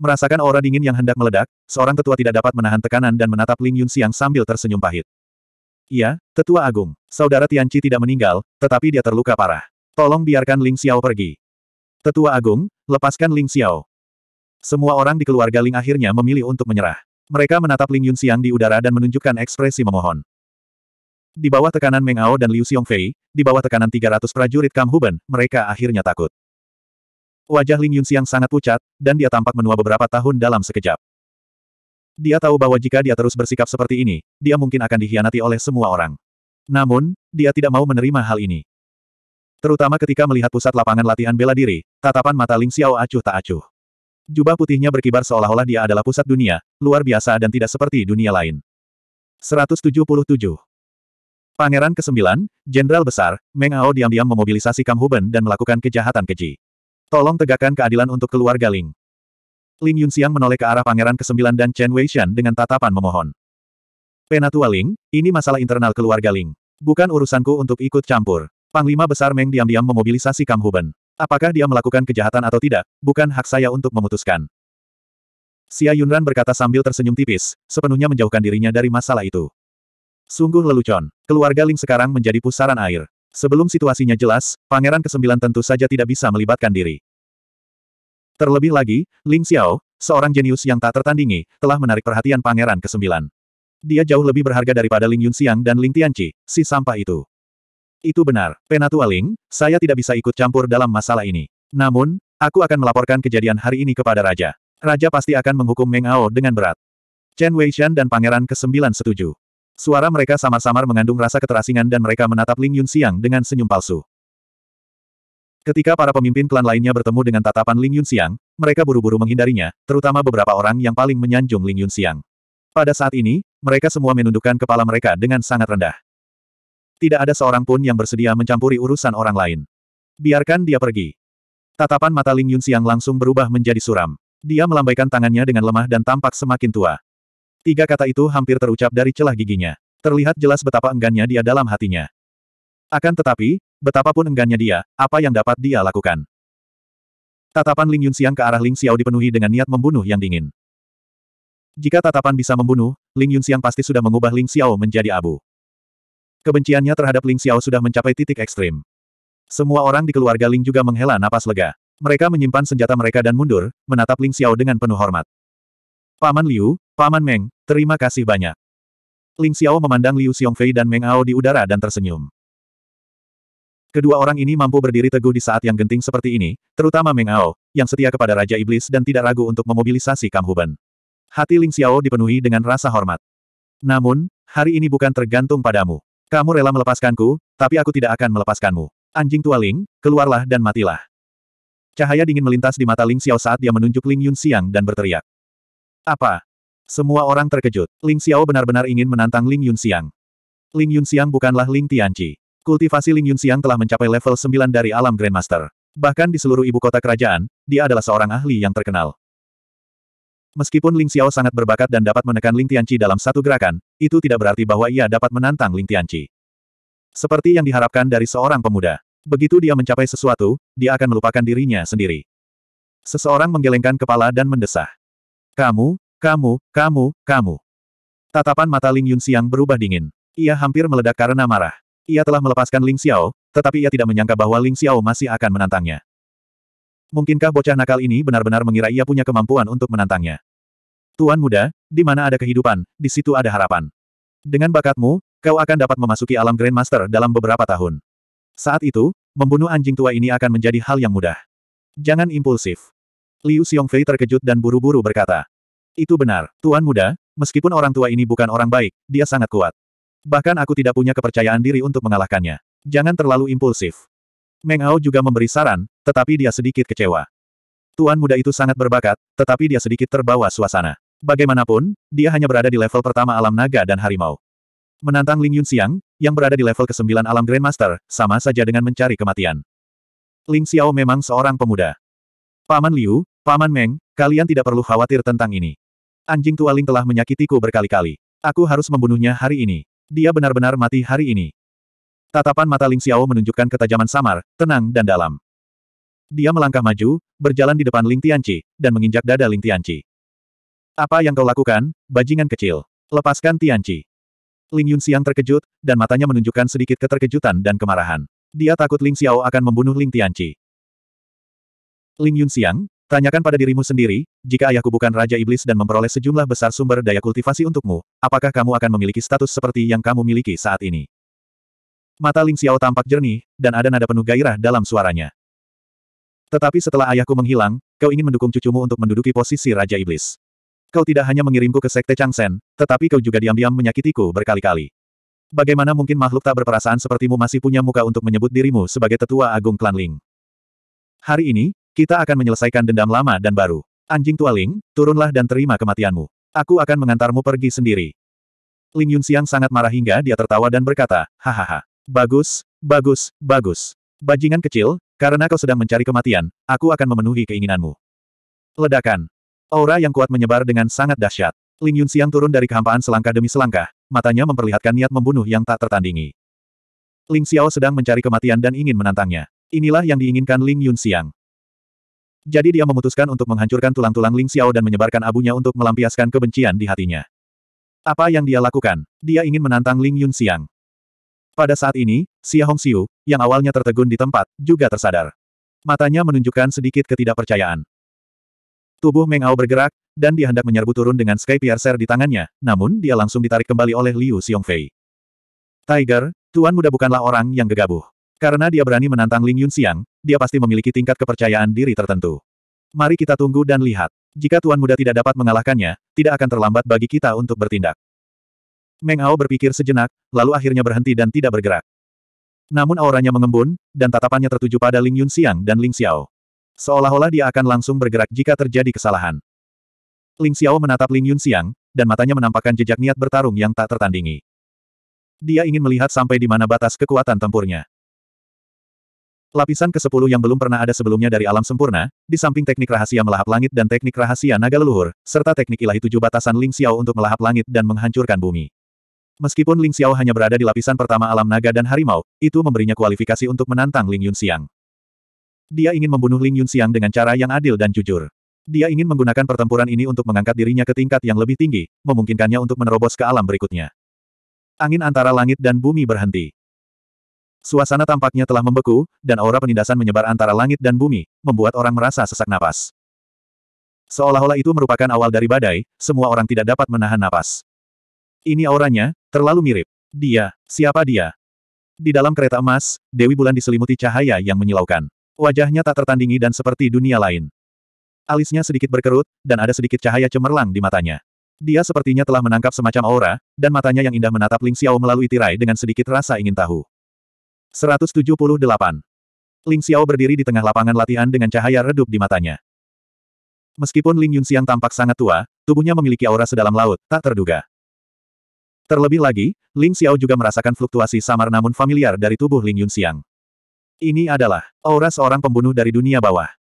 Merasakan aura dingin yang hendak meledak, seorang tetua tidak dapat menahan tekanan dan menatap Ling Yunxiang sambil tersenyum pahit. Iya, Tetua Agung. Saudara Tianqi tidak meninggal, tetapi dia terluka parah. Tolong biarkan Ling Xiao pergi. Tetua Agung, lepaskan Ling Xiao. Semua orang di keluarga Ling akhirnya memilih untuk menyerah. Mereka menatap Ling Yunxiang di udara dan menunjukkan ekspresi memohon. Di bawah tekanan Meng Ao dan Liu Xiongfei, di bawah tekanan 300 prajurit Kam Huben, mereka akhirnya takut. Wajah Ling Yunxiang sangat pucat, dan dia tampak menua beberapa tahun dalam sekejap. Dia tahu bahwa jika dia terus bersikap seperti ini, dia mungkin akan dikhianati oleh semua orang. Namun, dia tidak mau menerima hal ini. Terutama ketika melihat pusat lapangan latihan bela diri, tatapan mata Ling Xiao acuh tak acuh. Jubah putihnya berkibar seolah-olah dia adalah pusat dunia, luar biasa dan tidak seperti dunia lain. 177. Pangeran ke-9, Jenderal Besar, Meng Ao diam-diam memobilisasi Kam Huben dan melakukan kejahatan keji. Tolong tegakkan keadilan untuk keluarga Ling. Ling Yunxiang menoleh ke arah Pangeran ke-9 dan Chen Weishan dengan tatapan memohon. Penatua Ling, ini masalah internal keluarga Ling. Bukan urusanku untuk ikut campur. Panglima Besar Meng diam-diam memobilisasi Kam Huben. Apakah dia melakukan kejahatan atau tidak, bukan hak saya untuk memutuskan. Xia Yunran berkata sambil tersenyum tipis, sepenuhnya menjauhkan dirinya dari masalah itu. Sungguh lelucon. Keluarga Ling sekarang menjadi pusaran air. Sebelum situasinya jelas, Pangeran Kesembilan tentu saja tidak bisa melibatkan diri. Terlebih lagi, Ling Xiao, seorang jenius yang tak tertandingi, telah menarik perhatian Pangeran Kesembilan. Dia jauh lebih berharga daripada Ling Yunxiang dan Ling Tianqi, si sampah itu. Itu benar, Penatua Ling, saya tidak bisa ikut campur dalam masalah ini. Namun, aku akan melaporkan kejadian hari ini kepada Raja. Raja pasti akan menghukum Meng Ao dengan berat. Chen Weishan dan Pangeran ke-9 setuju. Suara mereka samar-samar mengandung rasa keterasingan dan mereka menatap Ling Yunxiang dengan senyum palsu. Ketika para pemimpin klan lainnya bertemu dengan tatapan Ling Yunxiang, mereka buru-buru menghindarinya, terutama beberapa orang yang paling menyanjung Ling Yunxiang. Pada saat ini, mereka semua menundukkan kepala mereka dengan sangat rendah. Tidak ada seorang pun yang bersedia mencampuri urusan orang lain. Biarkan dia pergi. Tatapan mata Ling Yunxiang langsung berubah menjadi suram. Dia melambaikan tangannya dengan lemah dan tampak semakin tua. Tiga kata itu hampir terucap dari celah giginya. Terlihat jelas betapa enggannya dia dalam hatinya. Akan tetapi, betapapun enggannya dia, apa yang dapat dia lakukan? Tatapan Ling Yunxiang ke arah Ling Xiao dipenuhi dengan niat membunuh yang dingin. Jika tatapan bisa membunuh, Ling Yunxiang pasti sudah mengubah Ling Xiao menjadi abu. Kebenciannya terhadap Ling Xiao sudah mencapai titik ekstrim. Semua orang di keluarga Ling juga menghela napas lega. Mereka menyimpan senjata mereka dan mundur, menatap Ling Xiao dengan penuh hormat. Paman Liu, Paman Meng, terima kasih banyak. Ling Xiao memandang Liu Xiongfei dan Meng Ao di udara dan tersenyum. Kedua orang ini mampu berdiri teguh di saat yang genting seperti ini, terutama Meng Ao, yang setia kepada Raja Iblis dan tidak ragu untuk memobilisasi Kam Huben. Hati Ling Xiao dipenuhi dengan rasa hormat. Namun, hari ini bukan tergantung padamu. Kamu rela melepaskanku, tapi aku tidak akan melepaskanmu. Anjing tua Ling, keluarlah dan matilah. Cahaya dingin melintas di mata Ling Xiao saat dia menunjuk Ling Yun Xiang dan berteriak. Apa? Semua orang terkejut. Ling Xiao benar-benar ingin menantang Ling Yun Xiang. Ling Yun Xiang bukanlah Ling Tianqi. Kultivasi Ling Yun Xiang telah mencapai level 9 dari alam Grandmaster. Bahkan di seluruh ibu kota kerajaan, dia adalah seorang ahli yang terkenal. Meskipun Ling Xiao sangat berbakat dan dapat menekan Ling Tianqi dalam satu gerakan, itu tidak berarti bahwa ia dapat menantang Ling Tianqi. Seperti yang diharapkan dari seorang pemuda. Begitu dia mencapai sesuatu, dia akan melupakan dirinya sendiri. Seseorang menggelengkan kepala dan mendesah. Kamu, kamu, kamu, kamu. Tatapan mata Ling Yunxiang berubah dingin. Ia hampir meledak karena marah. Ia telah melepaskan Ling Xiao, tetapi ia tidak menyangka bahwa Ling Xiao masih akan menantangnya. Mungkinkah bocah nakal ini benar-benar mengira ia punya kemampuan untuk menantangnya? Tuan muda, di mana ada kehidupan, di situ ada harapan. Dengan bakatmu, kau akan dapat memasuki alam Grandmaster dalam beberapa tahun. Saat itu, membunuh anjing tua ini akan menjadi hal yang mudah. Jangan impulsif. Liu Xiongfei terkejut dan buru-buru berkata. Itu benar, Tuan Muda, meskipun orang tua ini bukan orang baik, dia sangat kuat. Bahkan aku tidak punya kepercayaan diri untuk mengalahkannya. Jangan terlalu impulsif. Meng Ao juga memberi saran, tetapi dia sedikit kecewa. Tuan muda itu sangat berbakat, tetapi dia sedikit terbawa suasana. Bagaimanapun, dia hanya berada di level pertama alam naga dan harimau. Menantang Ling Yunxiang, yang berada di level ke-9 alam Grandmaster, sama saja dengan mencari kematian. Ling Xiao memang seorang pemuda. Paman Liu, Paman Meng, kalian tidak perlu khawatir tentang ini. Anjing tua Ling telah menyakitiku berkali-kali. Aku harus membunuhnya hari ini. Dia benar-benar mati hari ini. Tatapan mata Ling Xiao menunjukkan ketajaman samar, tenang dan dalam. Dia melangkah maju, berjalan di depan Ling Tianqi, dan menginjak dada Ling Tianqi. Apa yang kau lakukan, bajingan kecil? Lepaskan Tianqi. Ling Yunxiang terkejut, dan matanya menunjukkan sedikit keterkejutan dan kemarahan. Dia takut Ling Xiao akan membunuh Ling Tianqi. Ling Yunxiang, tanyakan pada dirimu sendiri, jika ayahku bukan Raja Iblis dan memperoleh sejumlah besar sumber daya kultivasi untukmu, apakah kamu akan memiliki status seperti yang kamu miliki saat ini? Mata Ling Xiao tampak jernih, dan ada nada penuh gairah dalam suaranya. Tetapi setelah ayahku menghilang, kau ingin mendukung cucumu untuk menduduki posisi Raja Iblis. Kau tidak hanya mengirimku ke Sekte Changsen, tetapi kau juga diam-diam menyakitiku berkali-kali. Bagaimana mungkin makhluk tak berperasaan sepertimu masih punya muka untuk menyebut dirimu sebagai tetua agung klan Ling? Hari ini, kita akan menyelesaikan dendam lama dan baru. Anjing tua Ling, turunlah dan terima kematianmu. Aku akan mengantarmu pergi sendiri. Ling Yunxiang sangat marah hingga dia tertawa dan berkata, hahaha. Bagus, bagus, bagus. Bajingan kecil, karena kau sedang mencari kematian, aku akan memenuhi keinginanmu. Ledakan. Aura yang kuat menyebar dengan sangat dahsyat. Ling Yunxiang turun dari kehampaan selangkah demi selangkah, matanya memperlihatkan niat membunuh yang tak tertandingi. Ling Xiao sedang mencari kematian dan ingin menantangnya. Inilah yang diinginkan Ling Yunxiang. Jadi dia memutuskan untuk menghancurkan tulang-tulang Ling Xiao dan menyebarkan abunya untuk melampiaskan kebencian di hatinya. Apa yang dia lakukan? Dia ingin menantang Ling Yunxiang. Pada saat ini, Xia Hongxiu, yang awalnya tertegun di tempat, juga tersadar. Matanya menunjukkan sedikit ketidakpercayaan. Tubuh Meng Ao bergerak, dan dia hendak menyerbu turun dengan Sky Piercer di tangannya, namun dia langsung ditarik kembali oleh Liu Xiongfei. Tiger, Tuan Muda bukanlah orang yang gegabah. Karena dia berani menantang Ling Yunxiang, dia pasti memiliki tingkat kepercayaan diri tertentu. Mari kita tunggu dan lihat. Jika Tuan Muda tidak dapat mengalahkannya, tidak akan terlambat bagi kita untuk bertindak. Meng Ao berpikir sejenak, lalu akhirnya berhenti dan tidak bergerak. Namun auranya mengembun, dan tatapannya tertuju pada Ling Yunxiang dan Ling Xiao. Seolah-olah dia akan langsung bergerak jika terjadi kesalahan. Ling Xiao menatap Ling Yunxiang, dan matanya menampakkan jejak niat bertarung yang tak tertandingi. Dia ingin melihat sampai di mana batas kekuatan tempurnya. Lapisan ke-10 yang belum pernah ada sebelumnya dari alam sempurna, di samping teknik rahasia melahap langit dan teknik rahasia naga leluhur, serta teknik ilahi tujuh batasan Ling Xiao untuk melahap langit dan menghancurkan bumi. Meskipun Ling Xiao hanya berada di lapisan pertama alam naga dan harimau, itu memberinya kualifikasi untuk menantang Ling Yunxiang. Dia ingin membunuh Ling Yunxiang dengan cara yang adil dan jujur. Dia ingin menggunakan pertempuran ini untuk mengangkat dirinya ke tingkat yang lebih tinggi, memungkinkannya untuk menerobos ke alam berikutnya. Angin antara langit dan bumi berhenti. Suasana tampaknya telah membeku, dan aura penindasan menyebar antara langit dan bumi, membuat orang merasa sesak napas. Seolah-olah itu merupakan awal dari badai, semua orang tidak dapat menahan napas. Ini auranya, terlalu mirip. Dia, siapa dia? Di dalam kereta emas, Dewi Bulan diselimuti cahaya yang menyilaukan. Wajahnya tak tertandingi dan seperti dunia lain. Alisnya sedikit berkerut, dan ada sedikit cahaya cemerlang di matanya. Dia sepertinya telah menangkap semacam aura, dan matanya yang indah menatap Ling Xiao melalui tirai dengan sedikit rasa ingin tahu. 178. Ling Xiao berdiri di tengah lapangan latihan dengan cahaya redup di matanya. Meskipun Ling Yunxiang tampak sangat tua, tubuhnya memiliki aura sedalam laut, tak terduga. Terlebih lagi, Ling Xiao juga merasakan fluktuasi samar namun familiar dari tubuh Ling Yunxiang. Ini adalah aura seorang pembunuh dari dunia bawah.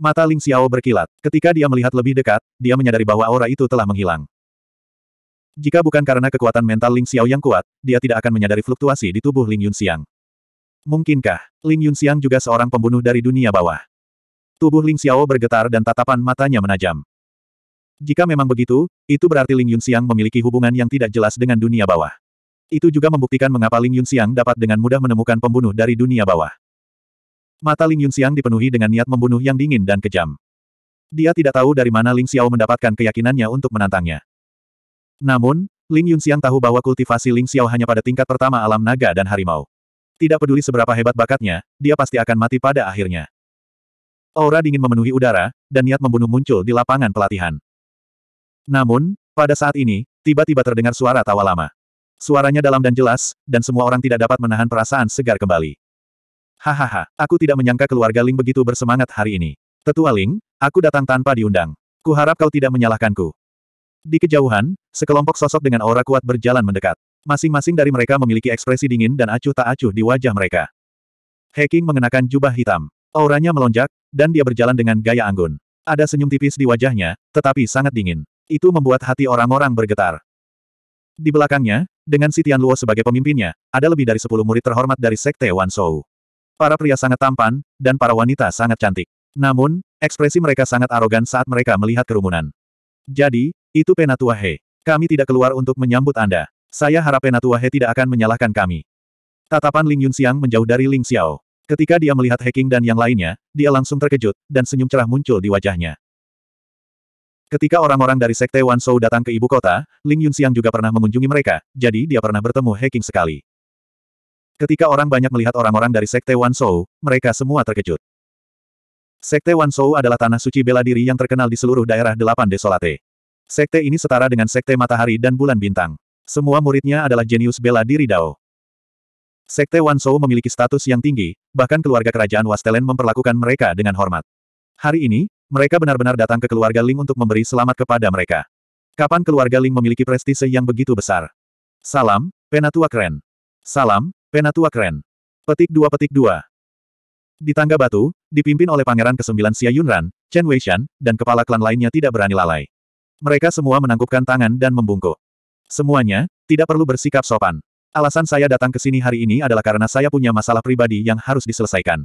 Mata Ling Xiao berkilat. Ketika dia melihat lebih dekat, dia menyadari bahwa aura itu telah menghilang. Jika bukan karena kekuatan mental Ling Xiao yang kuat, dia tidak akan menyadari fluktuasi di tubuh Ling Yunxiang. Mungkinkah, Ling Yunxiang juga seorang pembunuh dari dunia bawah? Tubuh Ling Xiao bergetar dan tatapan matanya menajam. Jika memang begitu, itu berarti Ling Yunxiang memiliki hubungan yang tidak jelas dengan dunia bawah. Itu juga membuktikan mengapa Ling Yunxiang dapat dengan mudah menemukan pembunuh dari dunia bawah. Mata Ling Yunxiang dipenuhi dengan niat membunuh yang dingin dan kejam. Dia tidak tahu dari mana Ling Xiao mendapatkan keyakinannya untuk menantangnya. Namun, Ling Yunxiang tahu bahwa kultivasi Ling Xiao hanya pada tingkat pertama alam naga dan harimau. Tidak peduli seberapa hebat bakatnya, dia pasti akan mati pada akhirnya. Aura dingin memenuhi udara, dan niat membunuh muncul di lapangan pelatihan. Namun, pada saat ini, tiba-tiba terdengar suara tawa lama. Suaranya dalam dan jelas, dan semua orang tidak dapat menahan perasaan segar kembali. Hahaha, aku tidak menyangka keluarga Ling begitu bersemangat hari ini. Tetua Ling, aku datang tanpa diundang. Kuharap kau tidak menyalahkanku. Di kejauhan, sekelompok sosok dengan aura kuat berjalan mendekat. Masing-masing dari mereka memiliki ekspresi dingin dan acuh tak acuh di wajah mereka. Heking mengenakan jubah hitam. Auranya melonjak, dan dia berjalan dengan gaya anggun. Ada senyum tipis di wajahnya, tetapi sangat dingin. Itu membuat hati orang-orang bergetar. Di belakangnya, dengan si Tian Luo sebagai pemimpinnya, ada lebih dari sepuluh murid terhormat dari Sekte Wan Shou. Para pria sangat tampan, dan para wanita sangat cantik. Namun, ekspresi mereka sangat arogan saat mereka melihat kerumunan. Jadi, itu Penatua He. Kami tidak keluar untuk menyambut Anda. Saya harap Penatua He tidak akan menyalahkan kami. Tatapan Ling Yunxiang menjauh dari Ling Xiao. Ketika dia melihat Heking dan yang lainnya, dia langsung terkejut, dan senyum cerah muncul di wajahnya. Ketika orang-orang dari Sekte Wan Shou datang ke ibu kota, Ling Yunxiang juga pernah mengunjungi mereka, jadi dia pernah bertemu Heking sekali. Ketika orang banyak melihat orang-orang dari Sekte Wan Shou, mereka semua terkejut. Sekte Wan Shou adalah tanah suci bela diri yang terkenal di seluruh daerah delapan desolate. Sekte ini setara dengan Sekte Matahari dan Bulan Bintang. Semua muridnya adalah jenius bela diri Dao. Sekte Wan Shou memiliki status yang tinggi, bahkan keluarga kerajaan Wastelen memperlakukan mereka dengan hormat. Hari ini, mereka benar-benar datang ke keluarga Ling untuk memberi selamat kepada mereka. Kapan keluarga Ling memiliki prestise yang begitu besar? Salam, Penatua Keren. Salam, Penatua Keren. Petik dua petik dua. Di tangga batu, dipimpin oleh Pangeran ke-9 Xia Yunran, Chen Weishan, dan kepala klan lainnya tidak berani lalai. Mereka semua menangkupkan tangan dan membungkuk. Semuanya, tidak perlu bersikap sopan. Alasan saya datang ke sini hari ini adalah karena saya punya masalah pribadi yang harus diselesaikan.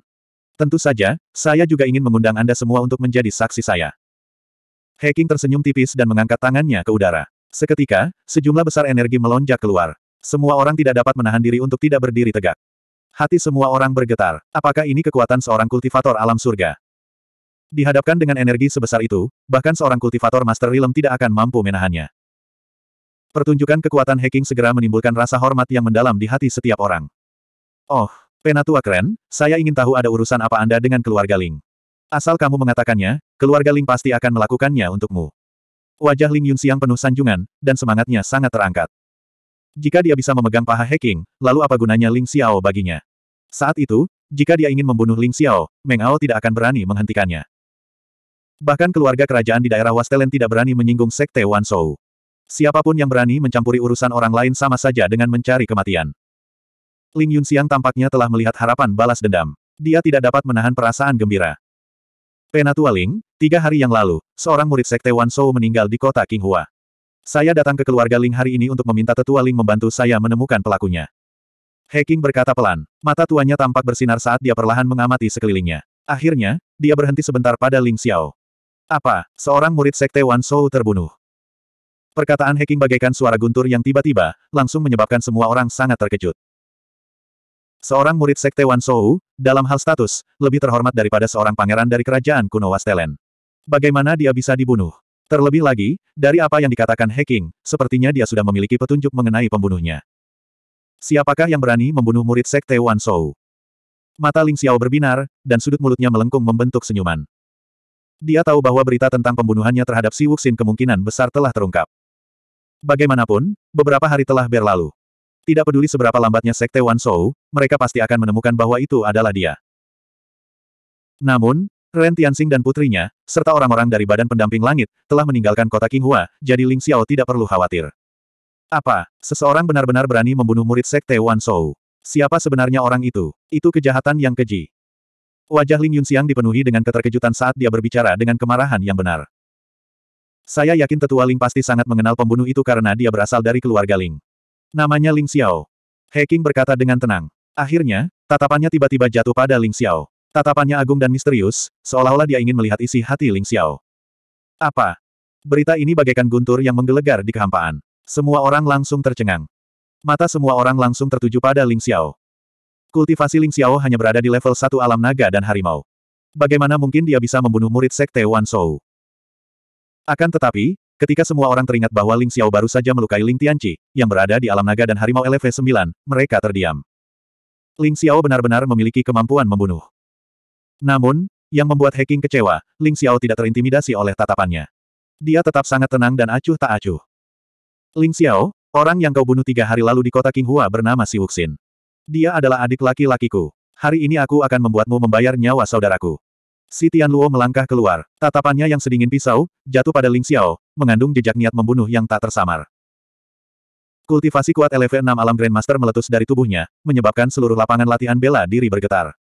Tentu saja, saya juga ingin mengundang Anda semua untuk menjadi saksi saya. Heking tersenyum tipis dan mengangkat tangannya ke udara. Seketika, sejumlah besar energi melonjak keluar. Semua orang tidak dapat menahan diri untuk tidak berdiri tegak. Hati semua orang bergetar. Apakah ini kekuatan seorang kultivator alam surga? Dihadapkan dengan energi sebesar itu, bahkan seorang kultivator Master Realm tidak akan mampu menahannya. Pertunjukan kekuatan hacking segera menimbulkan rasa hormat yang mendalam di hati setiap orang. Oh, Penatua keren, saya ingin tahu ada urusan apa Anda dengan keluarga Ling. Asal kamu mengatakannya, keluarga Ling pasti akan melakukannya untukmu. Wajah Ling Yunxiang penuh sanjungan, dan semangatnya sangat terangkat. Jika dia bisa memegang paha hacking, lalu apa gunanya Ling Xiao baginya? Saat itu, jika dia ingin membunuh Ling Xiao, Meng Ao tidak akan berani menghentikannya. Bahkan keluarga kerajaan di daerah Wastelen tidak berani menyinggung Sekte Wan Shou. Siapa pun yang berani mencampuri urusan orang lain sama saja dengan mencari kematian. Ling Yunxiang tampaknya telah melihat harapan balas dendam. Dia tidak dapat menahan perasaan gembira. Penatua Ling, tiga hari yang lalu, seorang murid Sekte Wan Shou meninggal di kota Qinghua. Saya datang ke keluarga Ling hari ini untuk meminta tetua Ling membantu saya menemukan pelakunya. Heking berkata pelan. Mata tuanya tampak bersinar saat dia perlahan mengamati sekelilingnya. Akhirnya, dia berhenti sebentar pada Ling Xiao. Apa, seorang murid Sekte Wan Shou terbunuh? Perkataan Heking bagaikan suara guntur yang tiba-tiba, langsung menyebabkan semua orang sangat terkejut. Seorang murid Sekte Wan Shou, dalam hal status, lebih terhormat daripada seorang pangeran dari kerajaan kuno Wastelen. Bagaimana dia bisa dibunuh? Terlebih lagi, dari apa yang dikatakan Heking, sepertinya dia sudah memiliki petunjuk mengenai pembunuhnya. Siapakah yang berani membunuh murid Sekte Wan Shou? Mata Ling Xiao berbinar, dan sudut mulutnya melengkung membentuk senyuman. Dia tahu bahwa berita tentang pembunuhannya terhadap Si Wuxin kemungkinan besar telah terungkap. Bagaimanapun, beberapa hari telah berlalu. Tidak peduli seberapa lambatnya Sekte Wan Shou, mereka pasti akan menemukan bahwa itu adalah dia. Namun, Ren Tianxing dan putrinya, serta orang-orang dari Badan Pendamping Langit, telah meninggalkan kota Qinghua, jadi Ling Xiao tidak perlu khawatir. Apa, seseorang benar-benar berani membunuh murid Sekte Wan Shou? Siapa sebenarnya orang itu? Itu kejahatan yang keji. Wajah Ling Yunxiang dipenuhi dengan keterkejutan saat dia berbicara dengan kemarahan yang benar. Saya yakin tetua Ling pasti sangat mengenal pembunuh itu karena dia berasal dari keluarga Ling. Namanya Ling Xiao. Heking berkata dengan tenang. Akhirnya, tatapannya tiba-tiba jatuh pada Ling Xiao. Tatapannya agung dan misterius, seolah-olah dia ingin melihat isi hati Ling Xiao. Apa? Berita ini bagaikan guntur yang menggelegar di kehampaan. Semua orang langsung tercengang. Mata semua orang langsung tertuju pada Ling Xiao. Kultivasi Ling Xiao hanya berada di level satu alam naga dan harimau. Bagaimana mungkin dia bisa membunuh murid Sekte Wan Shou? Akan tetapi, Ketika semua orang teringat bahwa Ling Xiao baru saja melukai Ling Tianqi, yang berada di alam naga dan harimau LV9, mereka terdiam. Ling Xiao benar-benar memiliki kemampuan membunuh. Namun, yang membuat Heking kecewa, Ling Xiao tidak terintimidasi oleh tatapannya. Dia tetap sangat tenang dan acuh tak acuh. Ling Xiao, orang yang kau bunuh tiga hari lalu di kota Qinghua bernama Si Wuxin. Dia adalah adik laki-lakiku. Hari ini aku akan membuatmu membayar nyawa saudaraku. Si Tianluo melangkah keluar. Tatapannya yang sedingin pisau, jatuh pada Ling Xiao, mengandung jejak niat membunuh yang tak tersamar. Kultivasi kuat LV6 alam Grandmaster meletus dari tubuhnya, menyebabkan seluruh lapangan latihan bela diri bergetar.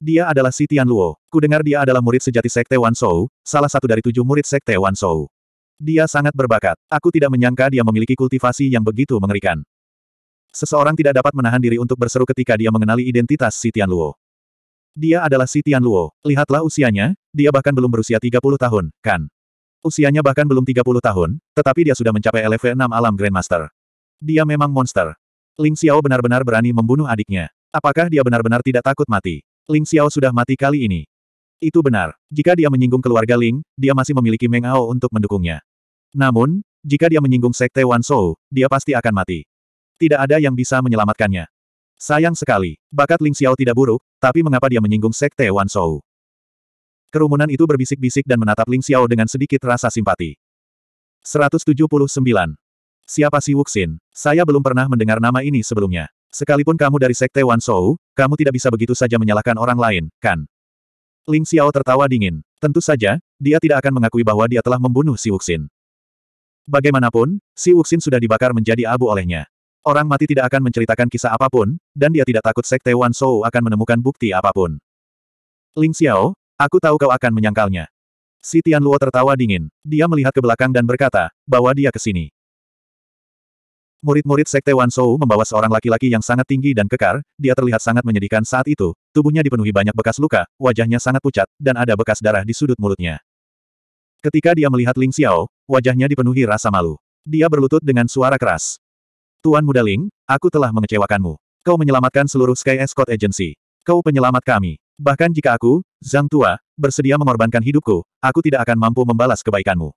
Dia adalah Si Tianluo. Kudengar dia adalah murid sejati Sekte Wan Shou, salah satu dari tujuh murid Sekte Wan Shou. Dia sangat berbakat. Aku tidak menyangka dia memiliki kultivasi yang begitu mengerikan. Seseorang tidak dapat menahan diri untuk berseru ketika dia mengenali identitas Si Tianluo. Dia adalah Si Tianluo. Lihatlah usianya, dia bahkan belum berusia 30 tahun, kan? Usianya bahkan belum 30 tahun, tetapi dia sudah mencapai LV6 alam Grandmaster. Dia memang monster. Ling Xiao benar-benar berani membunuh adiknya. Apakah dia benar-benar tidak takut mati? Ling Xiao sudah mati kali ini. Itu benar. Jika dia menyinggung keluarga Ling, dia masih memiliki Meng Ao untuk mendukungnya. Namun, jika dia menyinggung Sekte Wan Shou, dia pasti akan mati. Tidak ada yang bisa menyelamatkannya. Sayang sekali, bakat Ling Xiao tidak buruk, tapi mengapa dia menyinggung Sekte Wan Shou? Kerumunan itu berbisik-bisik dan menatap Ling Xiao dengan sedikit rasa simpati. 179. Siapa si Wuxin? Saya belum pernah mendengar nama ini sebelumnya. Sekalipun kamu dari Sekte Wan Shou, kamu tidak bisa begitu saja menyalahkan orang lain, kan? Ling Xiao tertawa dingin. Tentu saja, dia tidak akan mengakui bahwa dia telah membunuh si Wuxin. Bagaimanapun, si Wuxin sudah dibakar menjadi abu olehnya. Orang mati tidak akan menceritakan kisah apa pun, dan dia tidak takut Sekte Wan Shou akan menemukan bukti apa pun. Ling Xiao, aku tahu kau akan menyangkalnya. Si Tian Luo tertawa dingin. Dia melihat ke belakang dan berkata, bawa dia ke sini. Murid-murid Sekte Wan Shou membawa seorang laki-laki yang sangat tinggi dan kekar, dia terlihat sangat menyedihkan saat itu, tubuhnya dipenuhi banyak bekas luka, wajahnya sangat pucat, dan ada bekas darah di sudut mulutnya. Ketika dia melihat Ling Xiao, wajahnya dipenuhi rasa malu. Dia berlutut dengan suara keras. Tuan Muda Ling, aku telah mengecewakanmu. Kau menyelamatkan seluruh Sky Escort Agency. Kau penyelamat kami. Bahkan jika aku, Zhang Tua, bersedia mengorbankan hidupku, aku tidak akan mampu membalas kebaikanmu.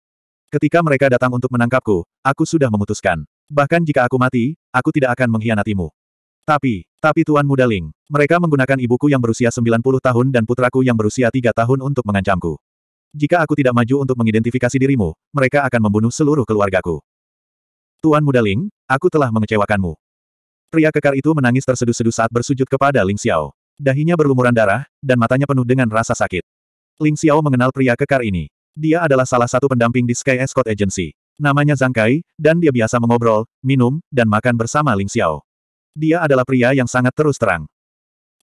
Ketika mereka datang untuk menangkapku, aku sudah memutuskan. Bahkan jika aku mati, aku tidak akan mengkhianatimu. Tapi, tapi Tuan Muda Ling, mereka menggunakan ibuku yang berusia 90 tahun dan putraku yang berusia 3 tahun untuk mengancamku. Jika aku tidak maju untuk mengidentifikasi dirimu, mereka akan membunuh seluruh keluargaku. Tuan Muda Ling, aku telah mengecewakanmu. Pria kekar itu menangis terseduh-seduh saat bersujud kepada Ling Xiao. Dahinya berlumuran darah, dan matanya penuh dengan rasa sakit. Ling Xiao mengenal pria kekar ini. Dia adalah salah satu pendamping di Sky Escort Agency. Namanya Zhang Kai, dan dia biasa mengobrol, minum, dan makan bersama Ling Xiao. Dia adalah pria yang sangat terus terang.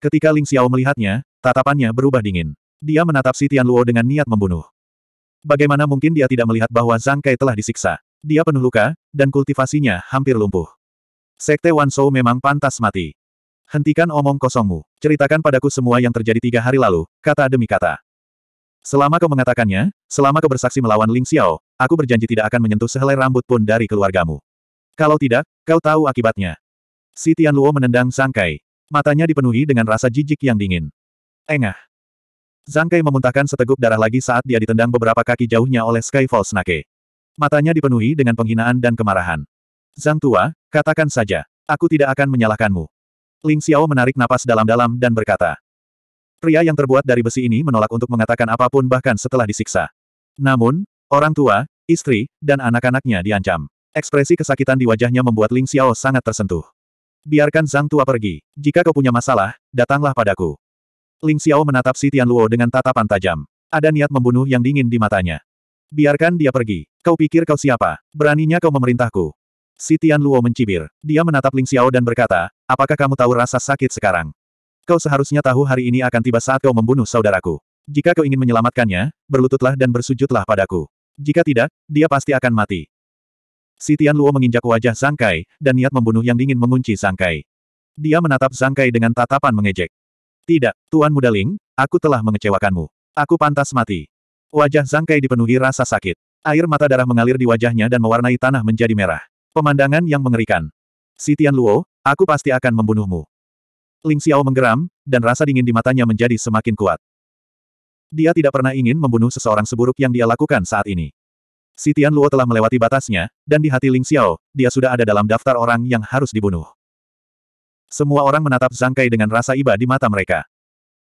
Ketika Ling Xiao melihatnya, tatapannya berubah dingin. Dia menatap si Tian Luo dengan niat membunuh. Bagaimana mungkin dia tidak melihat bahwa Zhang Kai telah disiksa? Dia penuh luka, dan kultivasinya hampir lumpuh. Sekte Wan Shou memang pantas mati. Hentikan omong kosongmu. Ceritakan padaku semua yang terjadi tiga hari lalu, kata demi kata. Selama kau mengatakannya, selama kau bersaksi melawan Ling Xiao, aku berjanji tidak akan menyentuh sehelai rambut pun dari keluargamu. Kalau tidak, kau tahu akibatnya. Si Tian Luo menendang Zhang Kai. Matanya dipenuhi dengan rasa jijik yang dingin. Engah. Zhang Kai memuntahkan seteguk darah lagi saat dia ditendang beberapa kaki jauhnya oleh Skyfall Snake. Matanya dipenuhi dengan penghinaan dan kemarahan. Zhang Tua, katakan saja, aku tidak akan menyalahkanmu. Ling Xiao menarik napas dalam-dalam dan berkata. Pria yang terbuat dari besi ini menolak untuk mengatakan apa pun bahkan setelah disiksa. Namun, orang tua, istri, dan anak-anaknya diancam. Ekspresi kesakitan di wajahnya membuat Ling Xiao sangat tersentuh. Biarkan Zhang Tua pergi. Jika kau punya masalah, datanglah padaku. Ling Xiao menatap si Tian Luo dengan tatapan tajam. Ada niat membunuh yang dingin di matanya. Biarkan dia pergi. Kau pikir kau siapa? Beraninya kau memerintahku. Si Tian Luo mencibir. Dia menatap Ling Xiao dan berkata, apakah kamu tahu rasa sakit sekarang? Kau seharusnya tahu hari ini akan tiba saat kau membunuh saudaraku. Jika kau ingin menyelamatkannya, berlututlah dan bersujudlah padaku. Jika tidak, dia pasti akan mati. Si Tian Luo menginjak wajah Zhang Kai, dan niat membunuh yang dingin mengunci Zhang Kai. Dia menatap Zhang Kai dengan tatapan mengejek. Tidak, Tuan Muda Ling, aku telah mengecewakanmu. Aku pantas mati. Wajah Zhang Kai dipenuhi rasa sakit. Air mata darah mengalir di wajahnya dan mewarnai tanah menjadi merah. Pemandangan yang mengerikan. Si Tian Luo, aku pasti akan membunuhmu. Ling Xiao menggeram, dan rasa dingin di matanya menjadi semakin kuat. Dia tidak pernah ingin membunuh seseorang seburuk yang dia lakukan saat ini. Si Tian Luo telah melewati batasnya, dan di hati Ling Xiao, dia sudah ada dalam daftar orang yang harus dibunuh. Semua orang menatap Zhang Kai dengan rasa iba di mata mereka.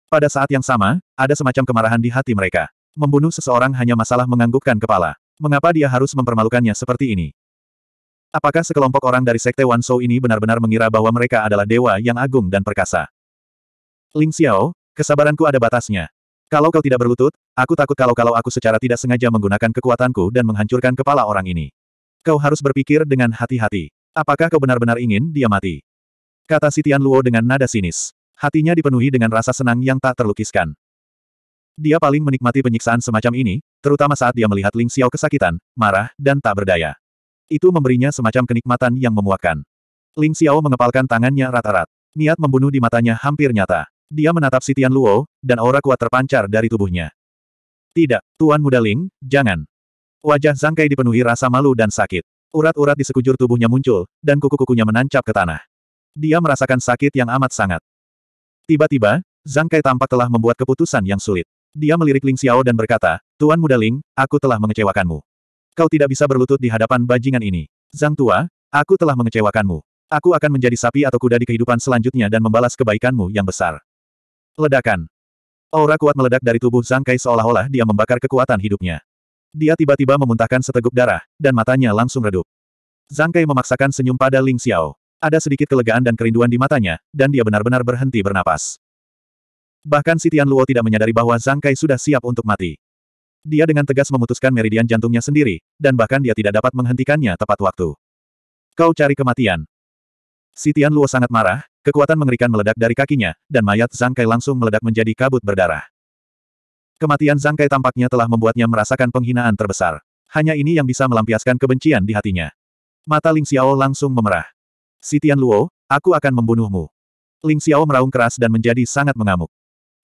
Pada saat yang sama, ada semacam kemarahan di hati mereka. Membunuh seseorang hanya masalah menganggukkan kepala. Mengapa dia harus mempermalukannya seperti ini? Apakah sekelompok orang dari Sekte Wan Shou ini benar-benar mengira bahwa mereka adalah dewa yang agung dan perkasa? Ling Xiao, kesabaranku ada batasnya. Kalau kau tidak berlutut, aku takut kalau-kalau aku secara tidak sengaja menggunakan kekuatanku dan menghancurkan kepala orang ini. Kau harus berpikir dengan hati-hati. Apakah kau benar-benar ingin dia mati? Kata si Tian Luo dengan nada sinis. Hatinya dipenuhi dengan rasa senang yang tak terlukiskan. Dia paling menikmati penyiksaan semacam ini, terutama saat dia melihat Ling Xiao kesakitan, marah, dan tak berdaya. Itu memberinya semacam kenikmatan yang memuakkan. Ling Xiao mengepalkan tangannya rata-rat. Niat membunuh di matanya hampir nyata. Dia menatap si Tian Luo, dan aura kuat terpancar dari tubuhnya. Tidak, Tuan Muda Ling, jangan. Wajah Zhang Kai dipenuhi rasa malu dan sakit. Urat-urat di sekujur tubuhnya muncul, dan kuku-kukunya menancap ke tanah. Dia merasakan sakit yang amat sangat. Tiba-tiba, Zhang Kai tampak telah membuat keputusan yang sulit. Dia melirik Ling Xiao dan berkata, Tuan Muda Ling, aku telah mengecewakanmu. Kau tidak bisa berlutut di hadapan bajingan ini. Zhang Tua, aku telah mengecewakanmu. Aku akan menjadi sapi atau kuda di kehidupan selanjutnya dan membalas kebaikanmu yang besar. Ledakan. Aura kuat meledak dari tubuh Zhang Kai seolah-olah dia membakar kekuatan hidupnya. Dia tiba-tiba memuntahkan seteguk darah, dan matanya langsung redup. Zhang Kai memaksakan senyum pada Ling Xiao. Ada sedikit kelegaan dan kerinduan di matanya, dan dia benar-benar berhenti bernapas. Bahkan si Tian Luo tidak menyadari bahwa Zhang Kai sudah siap untuk mati. Dia dengan tegas memutuskan meridian jantungnya sendiri, dan bahkan dia tidak dapat menghentikannya tepat waktu. Kau cari kematian. Si Tian Luo sangat marah, Kekuatan mengerikan meledak dari kakinya, dan mayat Zhang Kai langsung meledak menjadi kabut berdarah. Kematian Zhang Kai tampaknya telah membuatnya merasakan penghinaan terbesar. Hanya ini yang bisa melampiaskan kebencian di hatinya. Mata Ling Xiao langsung memerah. Si Tian Luo, aku akan membunuhmu. Ling Xiao meraung keras dan menjadi sangat mengamuk.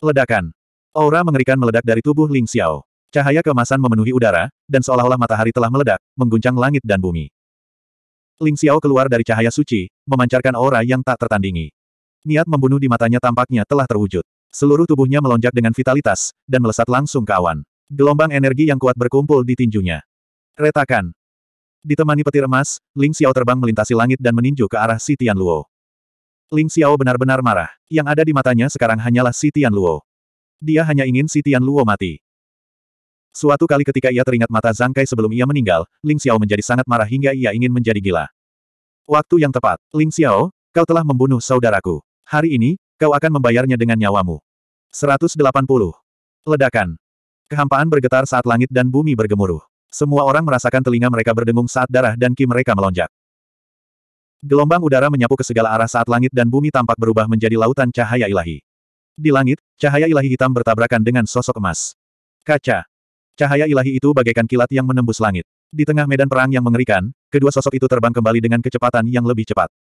Ledakan. Aura mengerikan meledak dari tubuh Ling Xiao. Cahaya kemasan memenuhi udara, dan seolah-olah matahari telah meledak, mengguncang langit dan bumi. Ling Xiao keluar dari cahaya suci, memancarkan aura yang tak tertandingi. Niat membunuh di matanya tampaknya telah terwujud. Seluruh tubuhnya melonjak dengan vitalitas, dan melesat langsung ke awan. Gelombang energi yang kuat berkumpul di tinjunya. Retakan. Ditemani petir emas, Ling Xiao terbang melintasi langit dan meninju ke arah Si Tian Luo. Ling Xiao benar-benar marah. Yang ada di matanya sekarang hanyalah Si Tian Luo. Dia hanya ingin Si Tian Luo mati. Suatu kali ketika ia teringat mata Zhang Kai sebelum ia meninggal, Ling Xiao menjadi sangat marah hingga ia ingin menjadi gila. Waktu yang tepat. Ling Xiao, kau telah membunuh saudaraku. Hari ini, kau akan membayarnya dengan nyawamu. 180. Ledakan. Kehampaan bergetar saat langit dan bumi bergemuruh. Semua orang merasakan telinga mereka berdengung saat darah dan ki mereka melonjak. Gelombang udara menyapu ke segala arah saat langit dan bumi tampak berubah menjadi lautan cahaya ilahi. Di langit, cahaya ilahi hitam bertabrakan dengan sosok emas. Kaca. Cahaya ilahi itu bagaikan kilat yang menembus langit. Di tengah medan perang yang mengerikan, kedua sosok itu terbang kembali dengan kecepatan yang lebih cepat.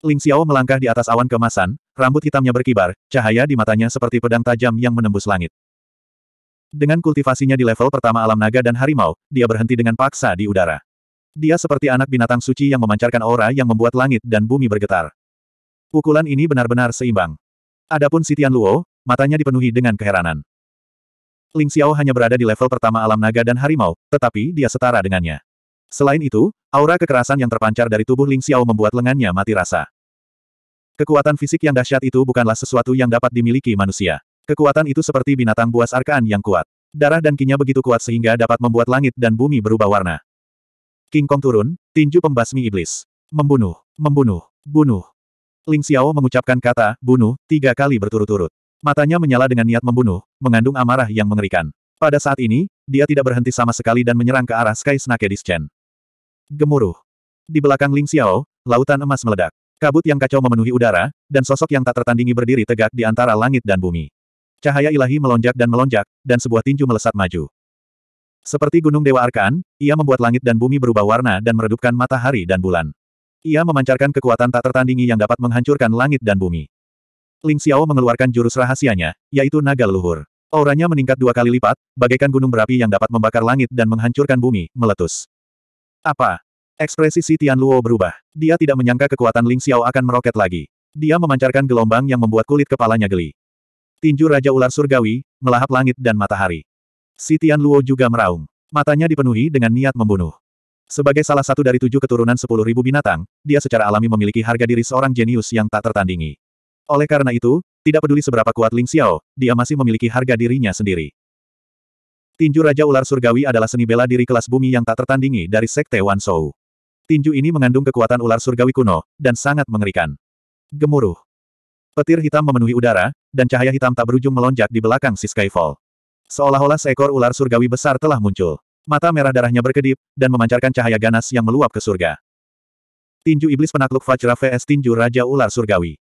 Ling Xiao melangkah di atas awan kemasan, rambut hitamnya berkibar, cahaya di matanya seperti pedang tajam yang menembus langit. Dengan kultivasinya di level pertama alam naga dan harimau, dia berhenti dengan paksa di udara. Dia seperti anak binatang suci yang memancarkan aura yang membuat langit dan bumi bergetar. Pukulan ini benar-benar seimbang. Adapun Sitian Luo, matanya dipenuhi dengan keheranan. Ling Xiao hanya berada di level pertama alam naga dan harimau, tetapi dia setara dengannya. Selain itu, aura kekerasan yang terpancar dari tubuh Ling Xiao membuat lengannya mati rasa. Kekuatan fisik yang dahsyat itu bukanlah sesuatu yang dapat dimiliki manusia. Kekuatan itu seperti binatang buas arkaan yang kuat. Darah dan kinya begitu kuat sehingga dapat membuat langit dan bumi berubah warna. King Kong turun, tinju pembasmi iblis. Membunuh, membunuh, bunuh. Ling Xiao mengucapkan kata, bunuh, tiga kali berturut-turut. Matanya menyala dengan niat membunuh, mengandung amarah yang mengerikan. Pada saat ini, dia tidak berhenti sama sekali dan menyerang ke arah Sky Snake Chen. Gemuruh. Di belakang Ling Xiao, lautan emas meledak. Kabut yang kacau memenuhi udara, dan sosok yang tak tertandingi berdiri tegak di antara langit dan bumi. Cahaya ilahi melonjak dan melonjak, dan sebuah tinju melesat maju. Seperti gunung Dewa Arkan, ia membuat langit dan bumi berubah warna dan meredupkan matahari dan bulan. Ia memancarkan kekuatan tak tertandingi yang dapat menghancurkan langit dan bumi. Ling Xiao mengeluarkan jurus rahasianya, yaitu naga leluhur. Auranya meningkat dua kali lipat, bagaikan gunung berapi yang dapat membakar langit dan menghancurkan bumi, meletus. Apa? Ekspresi Si Tian Luo berubah. Dia tidak menyangka kekuatan Ling Xiao akan meroket lagi. Dia memancarkan gelombang yang membuat kulit kepalanya geli. Tinju Raja Ular Surgawi, melahap langit dan matahari. Si Tian Luo juga meraung. Matanya dipenuhi dengan niat membunuh. Sebagai salah satu dari tujuh keturunan sepuluh ribu binatang, dia secara alami memiliki harga diri seorang jenius yang tak tertandingi. Oleh karena itu, tidak peduli seberapa kuat Ling Xiao, dia masih memiliki harga dirinya sendiri. Tinju Raja Ular Surgawi adalah seni bela diri kelas bumi yang tak tertandingi dari Sekte Wan Shou. Tinju ini mengandung kekuatan ular surgawi kuno, dan sangat mengerikan. Gemuruh. Petir hitam memenuhi udara, dan cahaya hitam tak berujung melonjak di belakang si Skyfall. Seolah-olah seekor ular surgawi besar telah muncul. Mata merah darahnya berkedip, dan memancarkan cahaya ganas yang meluap ke surga. Tinju Iblis Penakluk Vajra vs Tinju Raja Ular Surgawi.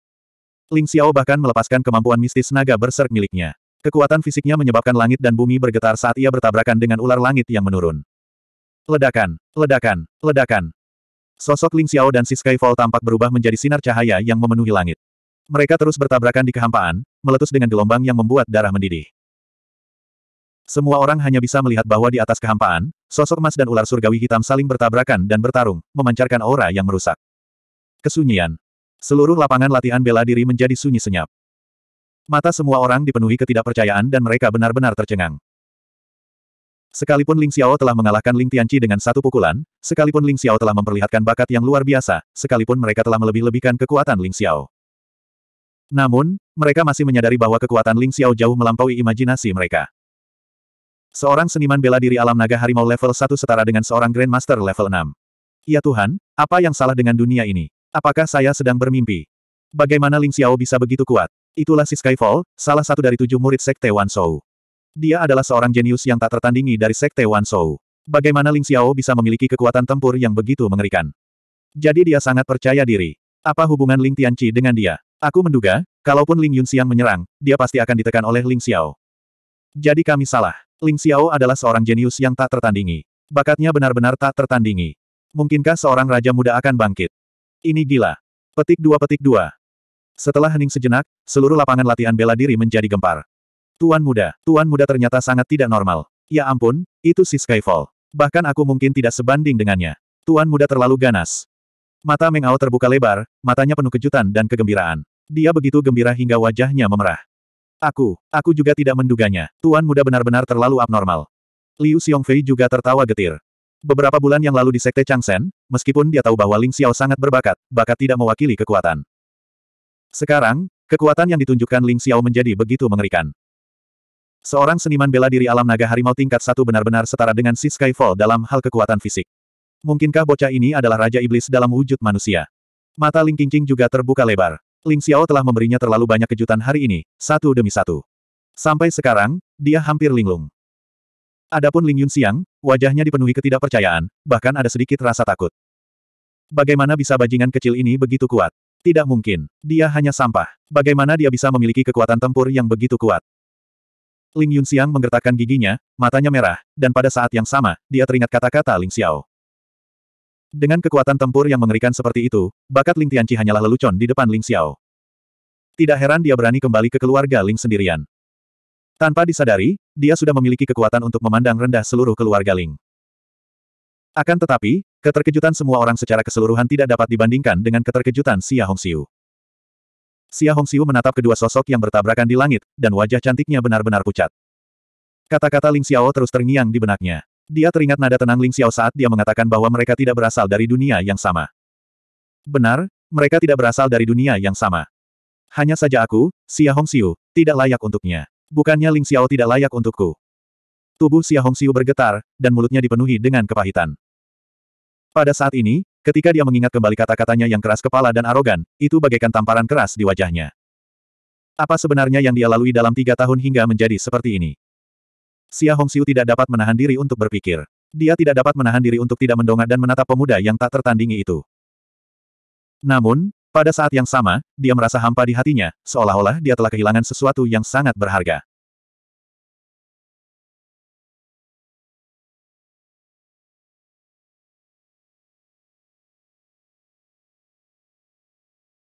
Ling Xiao bahkan melepaskan kemampuan mistis naga berserk miliknya. Kekuatan fisiknya menyebabkan langit dan bumi bergetar saat ia bertabrakan dengan ular langit yang menurun. Ledakan, ledakan, ledakan. Sosok Ling Xiao dan si Skyfall tampak berubah menjadi sinar cahaya yang memenuhi langit. Mereka terus bertabrakan di kehampaan, meletus dengan gelombang yang membuat darah mendidih. Semua orang hanya bisa melihat bahwa di atas kehampaan, sosok emas dan ular surgawi hitam saling bertabrakan dan bertarung, memancarkan aura yang merusak. Kesunyian. Seluruh lapangan latihan bela diri menjadi sunyi senyap. Mata semua orang dipenuhi ketidakpercayaan dan mereka benar-benar tercengang. Sekalipun Ling Xiao telah mengalahkan Ling Tianqi dengan satu pukulan, sekalipun Ling Xiao telah memperlihatkan bakat yang luar biasa, sekalipun mereka telah melebih-lebihkan kekuatan Ling Xiao. Namun, mereka masih menyadari bahwa kekuatan Ling Xiao jauh melampaui imajinasi mereka. Seorang seniman bela diri alam naga harimau level 1 setara dengan seorang Grandmaster level 6. Ya Tuhan, apa yang salah dengan dunia ini? Apakah saya sedang bermimpi? Bagaimana Ling Xiao bisa begitu kuat? Itulah si Skyfall, salah satu dari tujuh murid Sekte Wan Shou. Dia adalah seorang jenius yang tak tertandingi dari Sekte Wan Shou. Bagaimana Ling Xiao bisa memiliki kekuatan tempur yang begitu mengerikan? Jadi dia sangat percaya diri. Apa hubungan Ling Tianqi dengan dia? Aku menduga, kalaupun Ling Yunxiang menyerang, dia pasti akan ditekan oleh Ling Xiao. Jadi kami salah. Ling Xiao adalah seorang jenius yang tak tertandingi. Bakatnya benar-benar tak tertandingi. Mungkinkah seorang raja muda akan bangkit? Ini gila. Petik dua petik dua. Setelah hening sejenak, seluruh lapangan latihan bela diri menjadi gempar. Tuan muda, Tuan muda ternyata sangat tidak normal. Ya ampun, itu si Skyfall. Bahkan aku mungkin tidak sebanding dengannya. Tuan muda terlalu ganas. Mata Meng Ao terbuka lebar, matanya penuh kejutan dan kegembiraan. Dia begitu gembira hingga wajahnya memerah. Aku, aku juga tidak menduganya. Tuan muda benar-benar terlalu abnormal. Liu Xiongfei juga tertawa getir. Beberapa bulan yang lalu di Sekte Changsen, meskipun dia tahu bahwa Ling Xiao sangat berbakat, bakat tidak mewakili kekuatan. Sekarang, kekuatan yang ditunjukkan Ling Xiao menjadi begitu mengerikan. Seorang seniman bela diri alam naga harimau tingkat satu benar-benar setara dengan si Skyfall dalam hal kekuatan fisik. Mungkinkah bocah ini adalah Raja Iblis dalam wujud manusia? Mata Ling Qingqing juga terbuka lebar. Ling Xiao telah memberinya terlalu banyak kejutan hari ini, satu demi satu. Sampai sekarang, dia hampir linglung. Adapun Ling Yunxiang, wajahnya dipenuhi ketidakpercayaan, bahkan ada sedikit rasa takut. Bagaimana bisa bajingan kecil ini begitu kuat? Tidak mungkin. Dia hanya sampah. Bagaimana dia bisa memiliki kekuatan tempur yang begitu kuat? Ling Yunxiang menggertakkan giginya, matanya merah, dan pada saat yang sama, dia teringat kata-kata Ling Xiao. Dengan kekuatan tempur yang mengerikan seperti itu, bakat Ling Tianqi hanyalah lelucon di depan Ling Xiao. Tidak heran dia berani kembali ke keluarga Ling sendirian. Tanpa disadari, dia sudah memiliki kekuatan untuk memandang rendah seluruh keluarga Ling. Akan tetapi, keterkejutan semua orang secara keseluruhan tidak dapat dibandingkan dengan keterkejutan Xia Hongxiu. Xia Hongxiu menatap kedua sosok yang bertabrakan di langit, dan wajah cantiknya benar-benar pucat. Kata-kata Ling Xiao terus terngiang di benaknya. Dia teringat nada tenang Ling Xiao saat dia mengatakan bahwa mereka tidak berasal dari dunia yang sama. Benar, mereka tidak berasal dari dunia yang sama. Hanya saja aku, Xia Hongxiu, tidak layak untuknya. Bukannya Ling Xiao tidak layak untukku. Tubuh Xia Hongxiu bergetar, dan mulutnya dipenuhi dengan kepahitan. Pada saat ini, ketika dia mengingat kembali kata-katanya yang keras kepala dan arogan, itu bagaikan tamparan keras di wajahnya. Apa sebenarnya yang dia lalui dalam tiga tahun hingga menjadi seperti ini? Xia Hongxiu tidak dapat menahan diri untuk berpikir. Dia tidak dapat menahan diri untuk tidak mendongak dan menatap pemuda yang tak tertandingi itu. Namun, pada saat yang sama, dia merasa hampa di hatinya, seolah-olah dia telah kehilangan sesuatu yang sangat berharga.